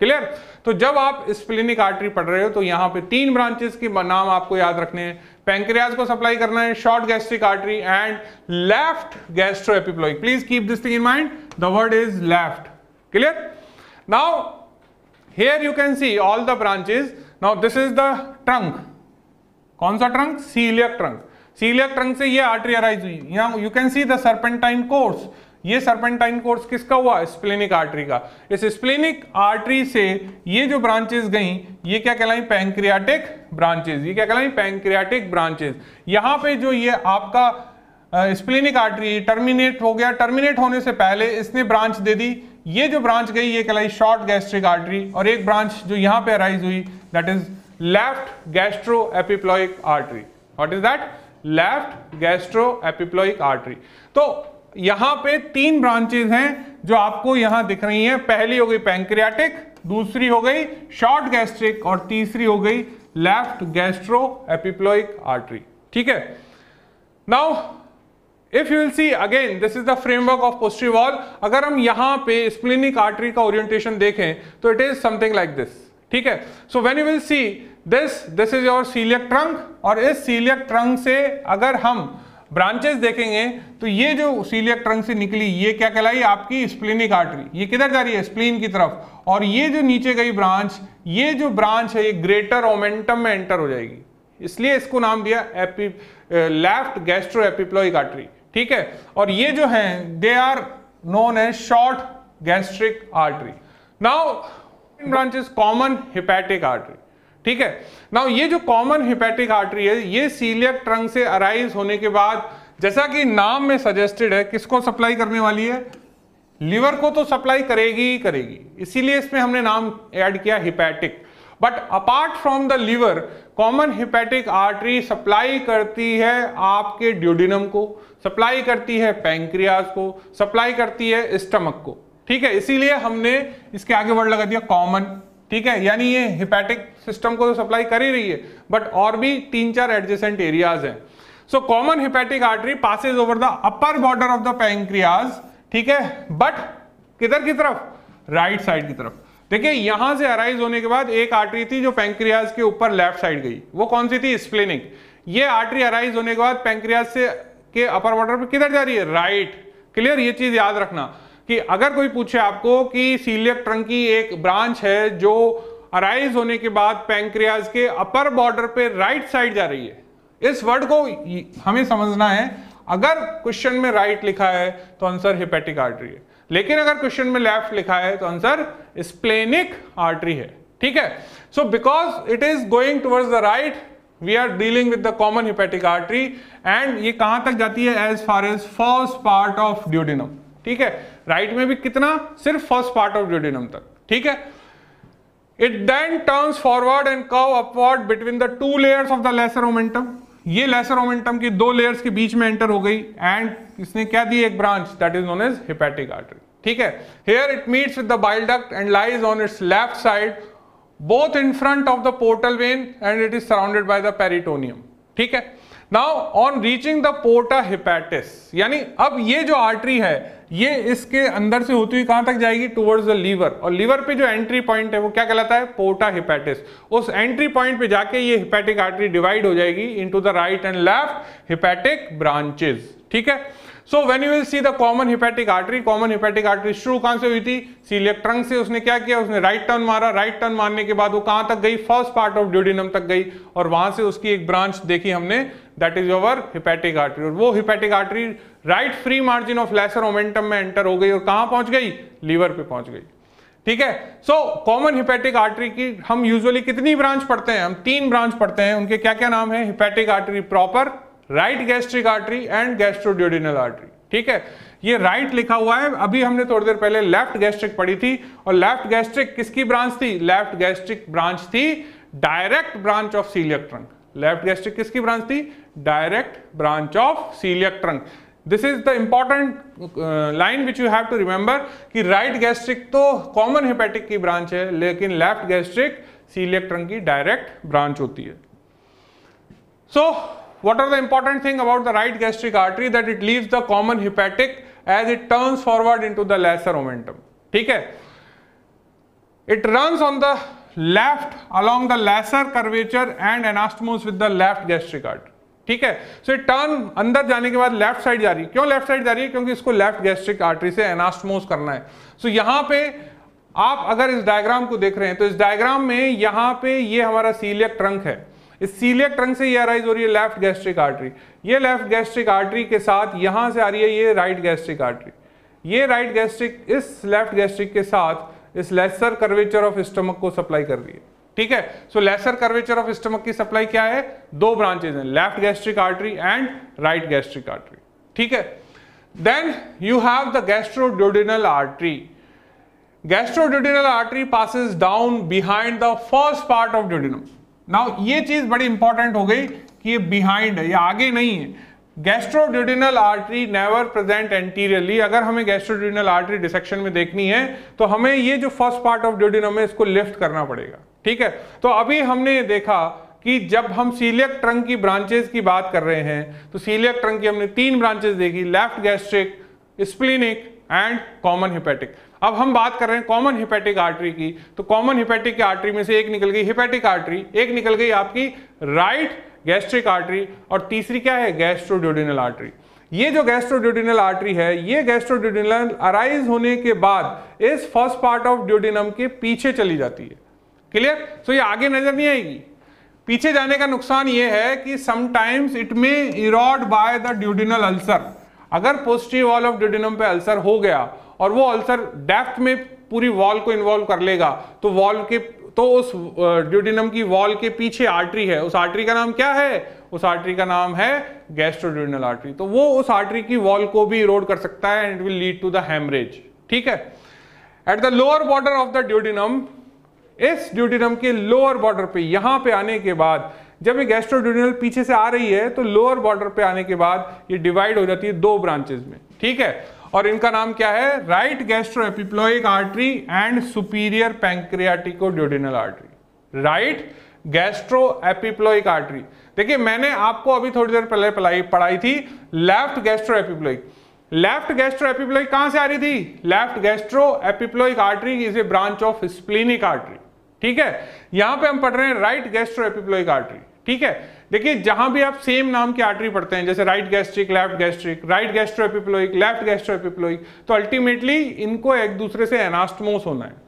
clear तो जब आप स्प्लिनिक आर्टरी पढ़ रहे हो तो यहाँ पे तीन ब्रांचेस के नाम आपको याद रखने हैं। पैंक्रियाज को सप्लाई करना है short gastric artery and left gastro epiploic please keep this thing in mind the word is left clear now here you can see all the branches now this is the trunk कौन सा trunk coeliac trunk coeliac trunk से ये artery arise हुई। You can see the serpentine course ये serpentine course किसका हुआ? Splenic artery का। इस स्प्लेनिक आर्टरी से ये जो ब्रांचेस गई, ये क्या कहलाई? पैंक्रियाटिक ब्रांचेस ये क्या कहलाई? पैंक्रियाटिक ब्रांचेस यहाँ पे जो ये आपका स्प्लेनिक आर्टरी टर्मिनेट हो गया। टर्मिनेट होने से पहले इसने ब्रांच दे दी। ये जो ब्रांच गई, ये कहलाई शॉर्ट गैस्ट्रिक आर्टरी और एक ब्रांच जो यहाँ पे अराइज हुई that is left gastroepiploic artery what is that left gastroepiploic artery तो यहाँ पे तीन ब्रांचेस हैं जो आपको यहाँ दिख रही हैं। पहली हो गई पैंक्रियाटिक दूसरी हो गई शॉर्ट गैस्ट्रिक और तीसरी हो गई लेफ़्ट गैस्ट्रो एपिप्लोइक आर्टरी ठीक है? Now if you will see again this is the framework of posterior wall अगर हम यहाँ पे स्प्लिनिक आर्टरी का ओरिएंटेशन देखें तो it is something like this ठीक है? So when you will see this this is your coeliac trunk और इस सीलियक ट्रंक से अगर हम ब्रांचेस देखेंगे तो ये जो सीलियक ट्रंक से निकली, ये क्या कहलाई? आपकी स्प्लिनिक आर्टरी ये किधर जा रही है? स्प्लीन की तरफ़। और ये जो नीचे गई ब्रांच ये जो ब्रांच है, ये ग्रेटर ओमेंटम में एंटर हो जाएगी। इसलिए इसको नाम दिया एपी लेफ़्ट गैस्ट्रो एपिप्लोइक आर्टरी ठीक है? और ये जो है they are known as short gastric artery now branches common hepatic artery ठीक है? ना ये जो कॉमन हिपैटिक आर्टरी है, ये सीलियक ट्रंक से अराइज होने के बाद, जैसा कि नाम में सजेस्टेड है, किसको सप्लाई करने वाली है? लिवर को तो सप्लाई करेगी ही करेगी। इसीलिए इसमें हमने नाम ऐड किया hepatic but apart from the liver common hepatic artery supply करती है आपके ड्यूडिनम को सप्लाई करती है पैंक्रियाज को सप्लाई करती है स्टमक को। ठीक है? इसीलिए हमने इसके आगे वर्ड लगा दिया कॉमन ठीक है? यानी ये हिपैटिक सिस्टम को तो सप्लाई कर ही रही है बट और भी तीन चार एडजेसेंट एरियाज़ हैं। So common hepatic artery passes over the upper border of the pancreas ठीक है? बट किधर की तरफ़? राइट right साइड की तरफ़। देखिए, यहाँ से अराइज होने के बाद एक आर्टरी थी जो पैंक्रियाज के ऊपर लेफ़्ट साइड गई। वो कौन सी थी? स्प्लेनिक ये आर्टरी अराइज होने के बाद पैंक्रियाज से के अपर बॉर्डर पर किधर जा रही है? Right right. क्लियर ये चीज़ याद रखना। कि अगर कोई पूछे आपको कि सीलियक ट्रंक की एक ब्रांच है जो अराइज होने के बाद पैंक्रियाज के अपर बॉर्डर पे राइट साइड जा रही है। इस वर्ड को हमें समझना है। अगर क्वेश्चन में राइट लिखा है तो आंसर हिपेटिक आर्टरी है। लेकिन अगर क्वेश्चन में लेफ़्ट लिखा है तो आंसर स्प्लेनिक आर्टरी है। ठीक है? So because it is going towards the right we are dealing with the common hepatic artery and ये कहाँ तक जाती है? As far as first part of duodenum ठीक है? राइट में भी कितना? सिर्फ़ फ़र्स्ट पार्ट ऑफ़ ड्यूडिनम तक। ठीक है? It then turns forward and curve upward between the two layers of the lesser omentum ये लेसर मोमेंटम की दो लेयर्स के बीच में एंटर हो गई एंड इसने क्या दी एक branch that is known as hepatic artery ठीक है? Here it meets with the bile duct and lies on its left side both in front of the portal vein and it is surrounded by the peritoneum ठीक है? Now on reaching the porta hepatis यानी अब ये जो artery है ये इसके अंदर से होती हुई कहाँ तक जाएगी? टुवर्ड्स द लीवर और लीवर पे जो एंट्री पॉइंट है, वो क्या कहलाता है? पोर्टा हिपैटिस उस एंट्री पॉइंट पे जाके ये हिपैटिक आर्टरी डिवाइड हो जाएगी into the right and left hepatic branches ठीक है? So when you will see the common hepatic artery common hepatic artery शुरू कहाँ से हुई थी? सीलियक ट्रंक से उसने क्या किया? उसने राइट टर्न मारा। राइट टर्न मारने के बाद वो कहाँ तक गई? फ़र्स्ट पार्ट ऑफ़ ड्यूडिनम तक गई। और वहाँ से उसकी एक ब्रांच देखी हमने that is your hepatic artery और वो hepatic artery right free margin of lesser omentum में एंटर हो गई और कहाँ पहुँच गई? लीवर पे पहुँच गई। ठीक है? सो कॉमन हिपैटिक आर्टरी की हम यूजुअली कितनी ब्रांच पढ़ते हैं? हम तीन ब्रांच पढ़ते हैं। उनके क्या क्या नाम है? Hepatic artery proper right gastric artery and gastroduodenal artery ठीक है? ये राइट right लिखा हुआ है। अभी हमने थोड़ी देर पहले लेफ़्ट गैस्ट्रिक पढ़ी थी। और लेफ़्ट गैस्ट्रिक किसकी ब्रांच थी? लेफ़्ट गैस्ट्रिक ब्रांच थी direct branch of coeliac trunk left gastric किसकी ब्रांच थी? Direct branch of coeliac trunk this is the important line which you have to remember कि right gastric तो common hepatic की branch है लेकिन left gastric coeliac trunk की direct branch होती है so, what are the important thing about the right gastric artery that it leaves the common hepatic as it turns forward into the lesser momentum ठीक है it runs on the left along the lesser curvature and anastomose with the left gastric artery ठीक है? So so, turn अंदर जाने के बाद left side जा रही है। क्यों लेफ़्ट साइड जा रही है? क्योंकि इसको लेफ़्ट गैस्ट्रिक आर्टरी से एनास्टमोस करना है। सो so, यहाँ पे आप अगर इस डायग्राम को देख रहे हैं तो इस डायग्राम में यहाँ पे ये हमारा सीलियक ट्रंक है। इस सीलियक ट्रंक से ये अराइज हो रही है लेफ़्ट गैस्ट्रिक आर्टरी ये लेफ़्ट गैस्ट्रिक आर्टरी के साथ यहाँ से आ रही है ये राइट गैस्ट्रिक आर्टरी ये राइट गैस्ट्रिक इस लेफ़्ट गैस्ट्रिक के साथ इस लेसर कर्वेचर ऑफ़ स्टमक को सप्लाई कर रही है। ठीक है? So lesser curvature of stomach की सप्लाई क्या है? दो ब्रांचेज हैं left gastric artery and right gastric artery ठीक है? Then you have the gastroduodenal artery gastroduodenal artery passes down behind the first part of duodenum now ये चीज़ बड़ी इंपॉर्टेंट हो गई कि ये बिहाइंड है, ये आगे नहीं है। Gastroduodenal artery never present anteriorly अगर हमें गैस्ट्रोड्यूडिनल आर्टरी डिसेक्शन में देखनी है तो हमें ये जो फ़र्स्ट पार्ट ऑफ़ ड्यूडिनम है, इसको लिफ्ट करना पड़ेगा। ठीक है? तो अभी हमने देखा कि जब हम सीलियक ट्रंक की ब्रांचेस की बात कर रहे हैं तो सीलियक ट्रंक की हमने तीन ब्रांचेस देखी left gastric splenic and common hepatic अब हम बात कर रहे हैं कॉमन हिपेटिक आर्टरी की तो कॉमन हिपेटिक आर्टरी में से एक निकल गई हिपेटिक आर्टरी एक निकल गई आपकी राइट गैस्ट्रिक आर्टरी और तीसरी क्या है? गैस्ट्रोड्यूडिनल आर्टरी ये जो गैस्ट्रोड्यूडिनल आर्टरी है, ये गैस्ट्रोड्यूडिनल अराइज होने के बाद इस फ़र्स्ट पार्ट ऑफ़ ड्यूडिनम के पीछे चली जाती है। क्लियर सो ये आगे नज़र नहीं आएगी। पीछे जाने का नुकसान ये है कि sometimes it may erode by the duodenal ulcer अगर पोस्टिव वॉल ऑफ़ ड्यूडिनम पे अल्सर हो गया और वो अल्सर डेप्थ में पूरी वॉल को इन्वॉल्व कर लेगा तो वॉल के तो उस ड्यूडिनम की वॉल के पीछे आर्टरी है। उस आर्टरी का नाम क्या है? उस आर्टरी का नाम है गैस्ट्रोड्यूडिनल आर्टरी तो वो उस आर्टरी की वॉल को भी इरोड कर सकता है and it will lead to the haemorrhage ठीक है? At the lower border of the duodenum इस ड्यूडिनम के लोअर बॉर्डर पे, यहाँ पे आने के बाद, जब ये गैस्ट्रोड्यूडिनल पीछे से आ रही है तो लोअर बॉर्डर पे आने के बाद ये डिवाइड हो जाती है दो ब्रांचेस में, ठीक है? और इनका नाम क्या है? Right gastroepiploic artery and superior pancreaticoduodenal artery. Right gastroepiploic artery. देखिए, मैंने आपको अभी थोड़ी देर पहले पढ़ाई थी left gastro epiploic left gastro epiploic कहाँ से आ रही थी? Left gastroepiploic artery is a branch of splenic artery. ठीक है? यहाँ पे हम पढ़ रहे हैं राइट गैस्ट्रो एपिप्लोइक आर्टरी ठीक है? देखिए, जहाँ भी आप सेम नाम की आर्टरी पढ़ते हैं, जैसे right gastric left gastric right gastroepiploic left gastroepiploic तो अल्टीमेटली इनको एक दूसरे से एनास्टमोस होना है।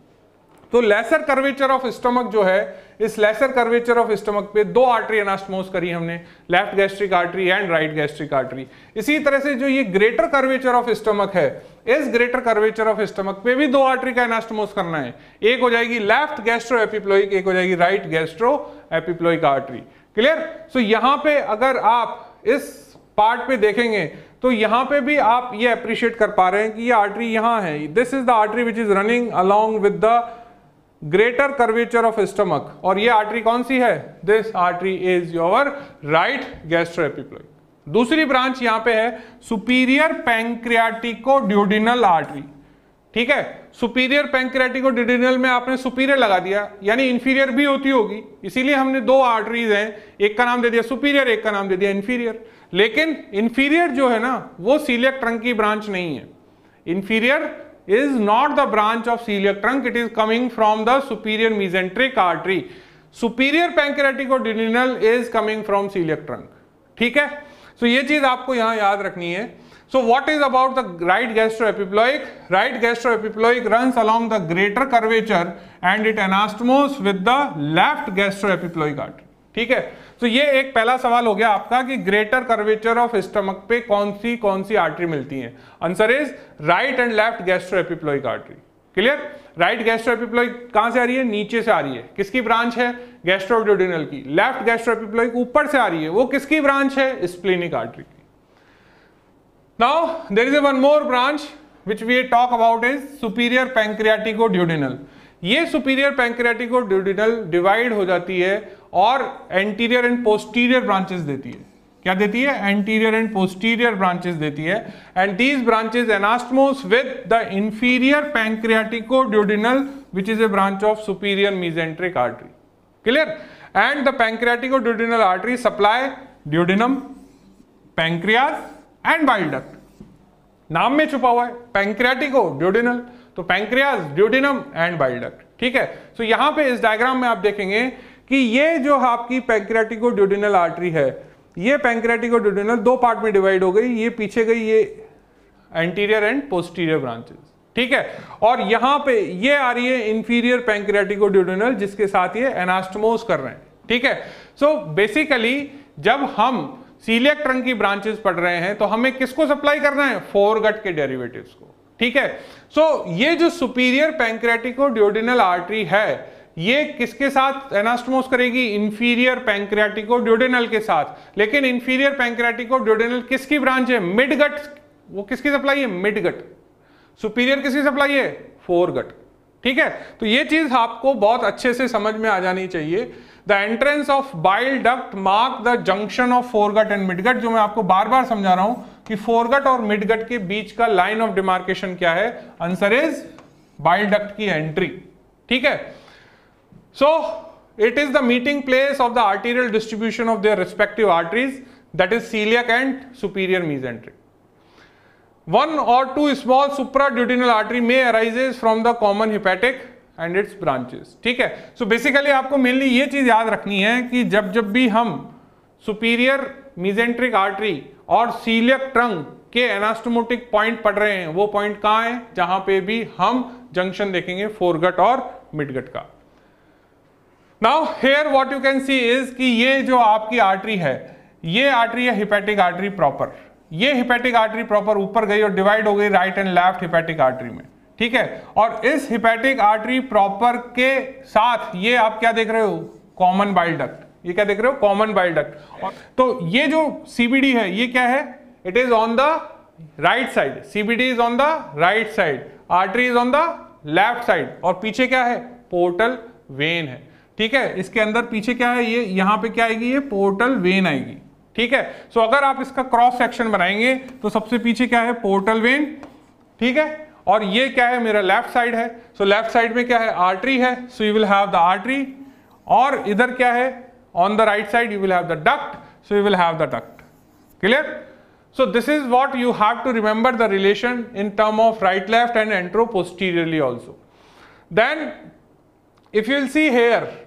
तो लेसर कर्वेचर ऑफ़ स्टमक जो है, इस लेसर कर्वेचर ऑफ़ स्टमक पे दो आर्टरी एनास्टमोस करी हमने left gastric artery and right gastric artery इसी तरह से जो ये ग्रेटर कर्वेचर ऑफ़ स्टमक है इस ग्रेटर कर्वेचर ऑफ़ स्टमक पे भी दो आर्टरी का एनास्टमोस करना है। एक हो जाएगी लेफ़्ट गैस्ट्रो एपिप्लोइक एक हो जाएगी right gastroepiploic artery clear so यहाँ पे अगर आप इस पार्ट पे देखेंगे तो यहाँ पे भी आप ये अप्रिशिएट कर पा रहे हैं कि ये आर्टरी यहाँ है। This is the artery which is running along with the greater curvature of stomach और ये आर्टरी कौन सी है? This artery is your right gastroepiploic दूसरी ब्रांच यहाँ पे है सुपीरियर पैंक्रियाटिको ड्यूडिनल आर्टरी। ठीक है? सुपीरियर पैंक्रेटिको डिडिनल में आपने सुपीरियर लगा दिया, यानी इंफीरियर भी होती होगी, इसीलिए हमने दो आर्टरीज हैं, एक का नाम दे दिया सुपीरियर एक का नाम दे दिया इंफीरियर लेकिन इंफीरियर जो है ना, वो सीलियक ट्रंक की ब्रांच नहीं है। Inferior is not the branch of coeliac trunk it is coming from the superior mesenteric artery superior pancreaticoduodenal is coming from coeliac trunk ठीक है? सो ये चीज़ आपको यहाँ याद रखनी है। So what is about the right gastroepiploic right gastroepiploic run along the greater curvature and it anastomose with the left gastroepiploic art ठीक है? तो ये एक पहला सवाल हो गया आपका कि ग्रेटर कर्वेचर ऑफ़ स्टमक पे कौन सी कौन सी आर्टरी मिलती है। Answer is right and left gastroepiploic artery clear right gastroepiploic कहाँ से आ रही है? नीचे से आ रही है। किसकी ब्रांच है? गैस्ट्रोड्यूडिनल की। लेफ़्ट गैस्ट्रोएपिप्लोइक ऊपर से आ रही है। वो किसकी ब्रांच है? स्प्लेनिक आर्टरी की। Now there is a one more branch which we talk about is superior pancreatico duodenal ये सुपीरियर पैंक्रियाटिको ड्यूडिनल डिवाइड हो जाती है और एंटीरियर एंड पोस्टीरियर ब्रांचेस देती है। क्या देती है? एंटीरियर एंड पोस्टीरियर ब्रांचेस देती है। And these branches anastomose with the inferior pancreaticoduodenal which is a branch of superior mesenteric artery clear and the pancreaticoduodenal artery supply duodenum pancreas and bile duct नाम में छुपा हुआ है pancreatico duodenal तो pancreas duodenum and bile duct ठीक है? So so यहाँ पे इस डायग्राम में आप देखेंगे कि ये जो आपकी पैंक्रियाटिको ड्यूडिनल आर्टरी है ये पैंक्रेटिको ड्यूडिनल दो पार्ट में डिवाइड हो गई ये पीछे गई ये एंटीरियर एंड पोस्टीरियर ब्रांचेस ठीक है? और यहाँ पे ये आ रही है इंफीरियर पैंक्रेटिको ड्यूडिनल जिसके साथ ये एनास्टमोस कर रहे हैं। ठीक है? सो so, बेसिकली जब हम सीलियक ट्रंक की ब्रांचेस पढ़ रहे हैं तो हमें किसको सप्लाई करना है? फोर गट के डेरिवेटिव्स को। ठीक है? सो so, ये जो सुपीरियर पैंक्रेटिको ड्यूडिनल आर्टरी है ये किसके साथ एनास्टमोस करेगी? इंफीरियर पैंक्रियाटिको ड्यूडेनल के साथ। लेकिन इंफीरियर पैंक्रियाटिको ड्यूडेनल किसकी ब्रांच है? मिड गट वो किसकी सप्लाई है? मिड गट सुपीरियर किसकी सप्लाई है? फोर गट ठीक है? तो ये चीज़ आपको बहुत अच्छे से समझ में आ जानी चाहिए। The entrance of bile duct mark the junction of foregut and midgut जो मैं आपको बार बार समझा रहा हूँ कि फोरगट और मिडगट के बीच का लाइन ऑफ़ डिमार्केशन क्या है? आंसर इज़ बाइल डक्ट की एंट्री ठीक है? So it is the meeting place of the arterial distribution of their respective arteries that is celiac and superior mesenteric. One or two small supraduodenal artery may arises from the common hepatic and its branches. है so so basically आपको mainly ये चीज़ याद रखनी है कि जब जब भी हम सुपीरियर मीजेंट्रिक आर्टरी और सीलियक ट्रंक के एनास्टोमोटिक पॉइंट पढ़ रहे हैं वो पॉइंट कहाँ है जहाँ पे भी हम जंक्शन देखेंगे फोरगट और मिडगट का now here what you can see is कि ये जो आपकी आर्टरी है, ये आर्टरी है हिपैटिक आर्टरी प्रॉपर ये हिपैटिक आर्टरी प्रॉपर ऊपर गई और डिवाइड हो गई right and left hepatic artery में. ठीक है? और इस हिपैटिक आर्टरी प्रॉपर के साथ ये आप क्या देख रहे हो? कॉमन बाइल डक्ट ये क्या देख रहे हो? कॉमन बाइल डक्ट तो ये जो सीबीडी है, ये क्या है? It is on the right side CBD is on the right side artery is on the left side और पीछे क्या है? पोर्टल वेन है. ठीक है? इसके अंदर पीछे क्या है? ये यहाँ पे क्या आएगी? ये पोर्टल वेन आएगी। ठीक है? सो अगर आप इसका क्रॉस सेक्शन बनाएँगे तो सबसे पीछे क्या है? पोर्टल वेन ठीक है? और ये क्या है? मेरा लेफ़्ट साइड है। सो लेफ़्ट साइड में क्या है? आर्टरी है। So you will have the artery और इधर क्या है? On the right side you will have the duct so you will have the duct clear so this is what you have to remember the relation in term of right left and posteriorly also. Then, if you will see here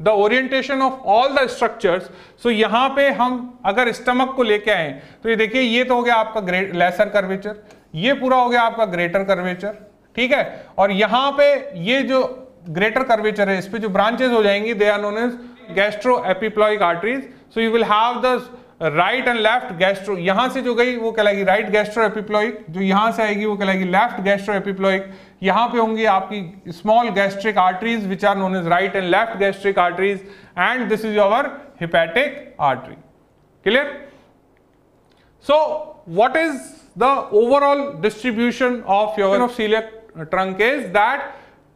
the orientation of all the structures so यहाँ पे हम अगर stomach को लेके आए तो ये देखिए, ये तो हो गया आपका ग्रेट लेसर कर्वेचर ये पूरा हो गया आपका ग्रेटर कर्वेचर ठीक है? और यहाँ पे ये जो ग्रेटर कर्वेचर है, इस पे जो ब्रांचेस हो जाएँगी they are known as gastro epiploic arteries so you will have the right and left gastro यहाँ से जो गई, वो कहलाएगी राइट गैस्ट्रो एपिप्लॉइक जो यहाँ से आएगी, वो कहलाएगी लेफ़्ट गैस्ट्रो एपिप्लॉइक यहाँ पे होंगी आपकी small gastric arteries which are known is right and left gastric arteries and this is your hepatic artery clear so what is the overall distribution of your of celiac trunk is that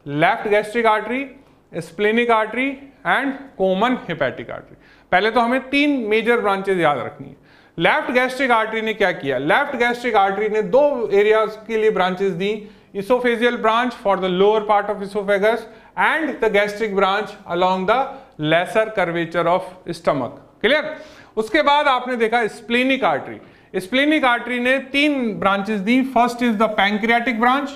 left gastric artery, splenic artery, and common hepatic artery. पहले तो हमें तीन major branches याद रखनी है। Left gastric artery ने क्या किया? लेफ़्ट गैस्ट्रिक आर्टरी ने दो एरियाज़ के लिए ब्रांचेस दी। Esophageal branch for the lower part of esophagus and the gastric branch along the lesser curvature of stomach. Clear? उसके बाद आपने देखा स्प्लेनिक आर्टरी स्प्लेनिक आर्टरी ने तीन branches the. First is the pancreatic branch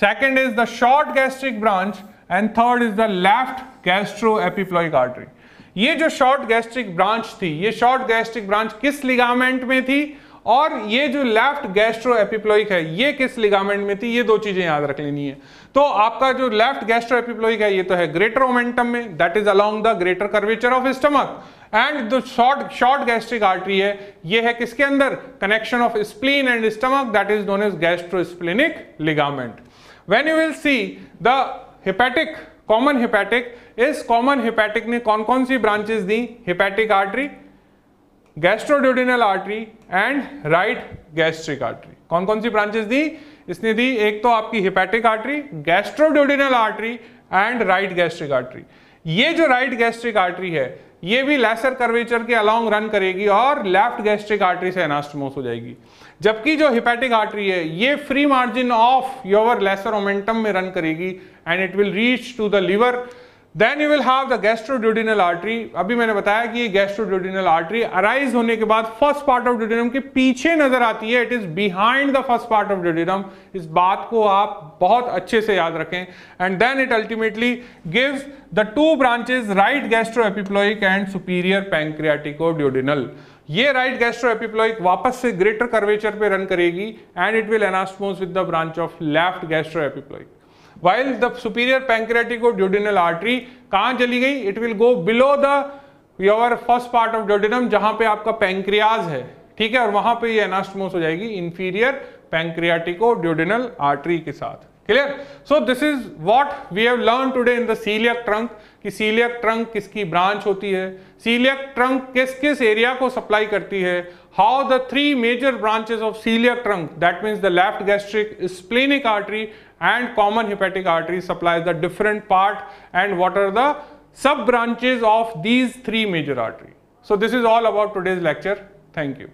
second is the short gastric branch and third is the left gastro epiploic artery ये जो short gastric branch थी, ये शॉर्ट गैस्ट्रिक ब्रांच किस ligament में थी? और ये जो लेफ़्ट गैस्ट्रो एपिप्लोइक है, ये किस लिगामेंट में थी? ये दो चीज़ें याद रख लेनी है। तो आपका जो लेफ़्ट गैस्ट्रो एपिप्लोइक है, ये तो है ग्रेटर ओमेंटम में that is along the greater curvature of stomach and the short short gastric artery है, ये है किसके अंदर? Connection of spleen and stomach that is known as gastrosplenic ligament when you will see the hepatic common hepatic इस common hepatic ने कौन कौन सी branches the? Hepatic artery gastroduodenal artery and right gastric artery. कौन कौन सी branches दी? इसने दी एक तो आपकी hepatic artery gastroduodenal artery and right gastric artery. ये जो राइट गैस्ट्रिक आर्टरी है, ये भी लेसर कर्वेचर के अलोंग रन करेगी और लेफ़्ट गैस्ट्रिक आर्टरी से एनास्टमोस हो जाएगी। जबकि जो हिपैटिक आर्टरी है, ये free margin of your lesser omentum में रन करेगी and it will reach to the liver then you will have the gastroduodenal artery अभी मैंने बताया कि ये गैस्ट्रोड्यूडिनल आर्टरी अराइज होने के बाद फ़र्स्ट पार्ट ऑफ़ ड्यूडिनम के पीछे नज़र आती है. It is behind the first part of duodenum इस बात को आप बहुत अच्छे से याद रखें. And then it ultimately gives the two branches right gastro epiploic and superior pancreatico duodenal ये राइट गैस्ट्रो एपिप्लोइक वापस से ग्रेटर कर्वेचर पे रन करेगी and it will anastomose with the branch of left gastro epiploic while the superior pancreatico-duodenal artery कहाँ चली गई? It will go below the your first part of duodenum जहाँ पे आपका पैंक्रियाज है। ठीक है? और वहाँ पे ये एनास्टमोस हो जाएगी इंफीरियर पैंक्रियाटिको ड्यूडिनल आर्टरी के साथ। Clear so this is what we have learn today in the celiac trunk कि सीलियक ट्रंक किसकी ब्रांच होती है? सीलियक ट्रंक किस किस एरिया को सप्लाई करती है? How the three major branches of celiac trunk that means the left gastric splenic artery and common hepatic artery supplies the different part and what are the sub branches of these three major arteries. So this is all about today's lecture. Thank you.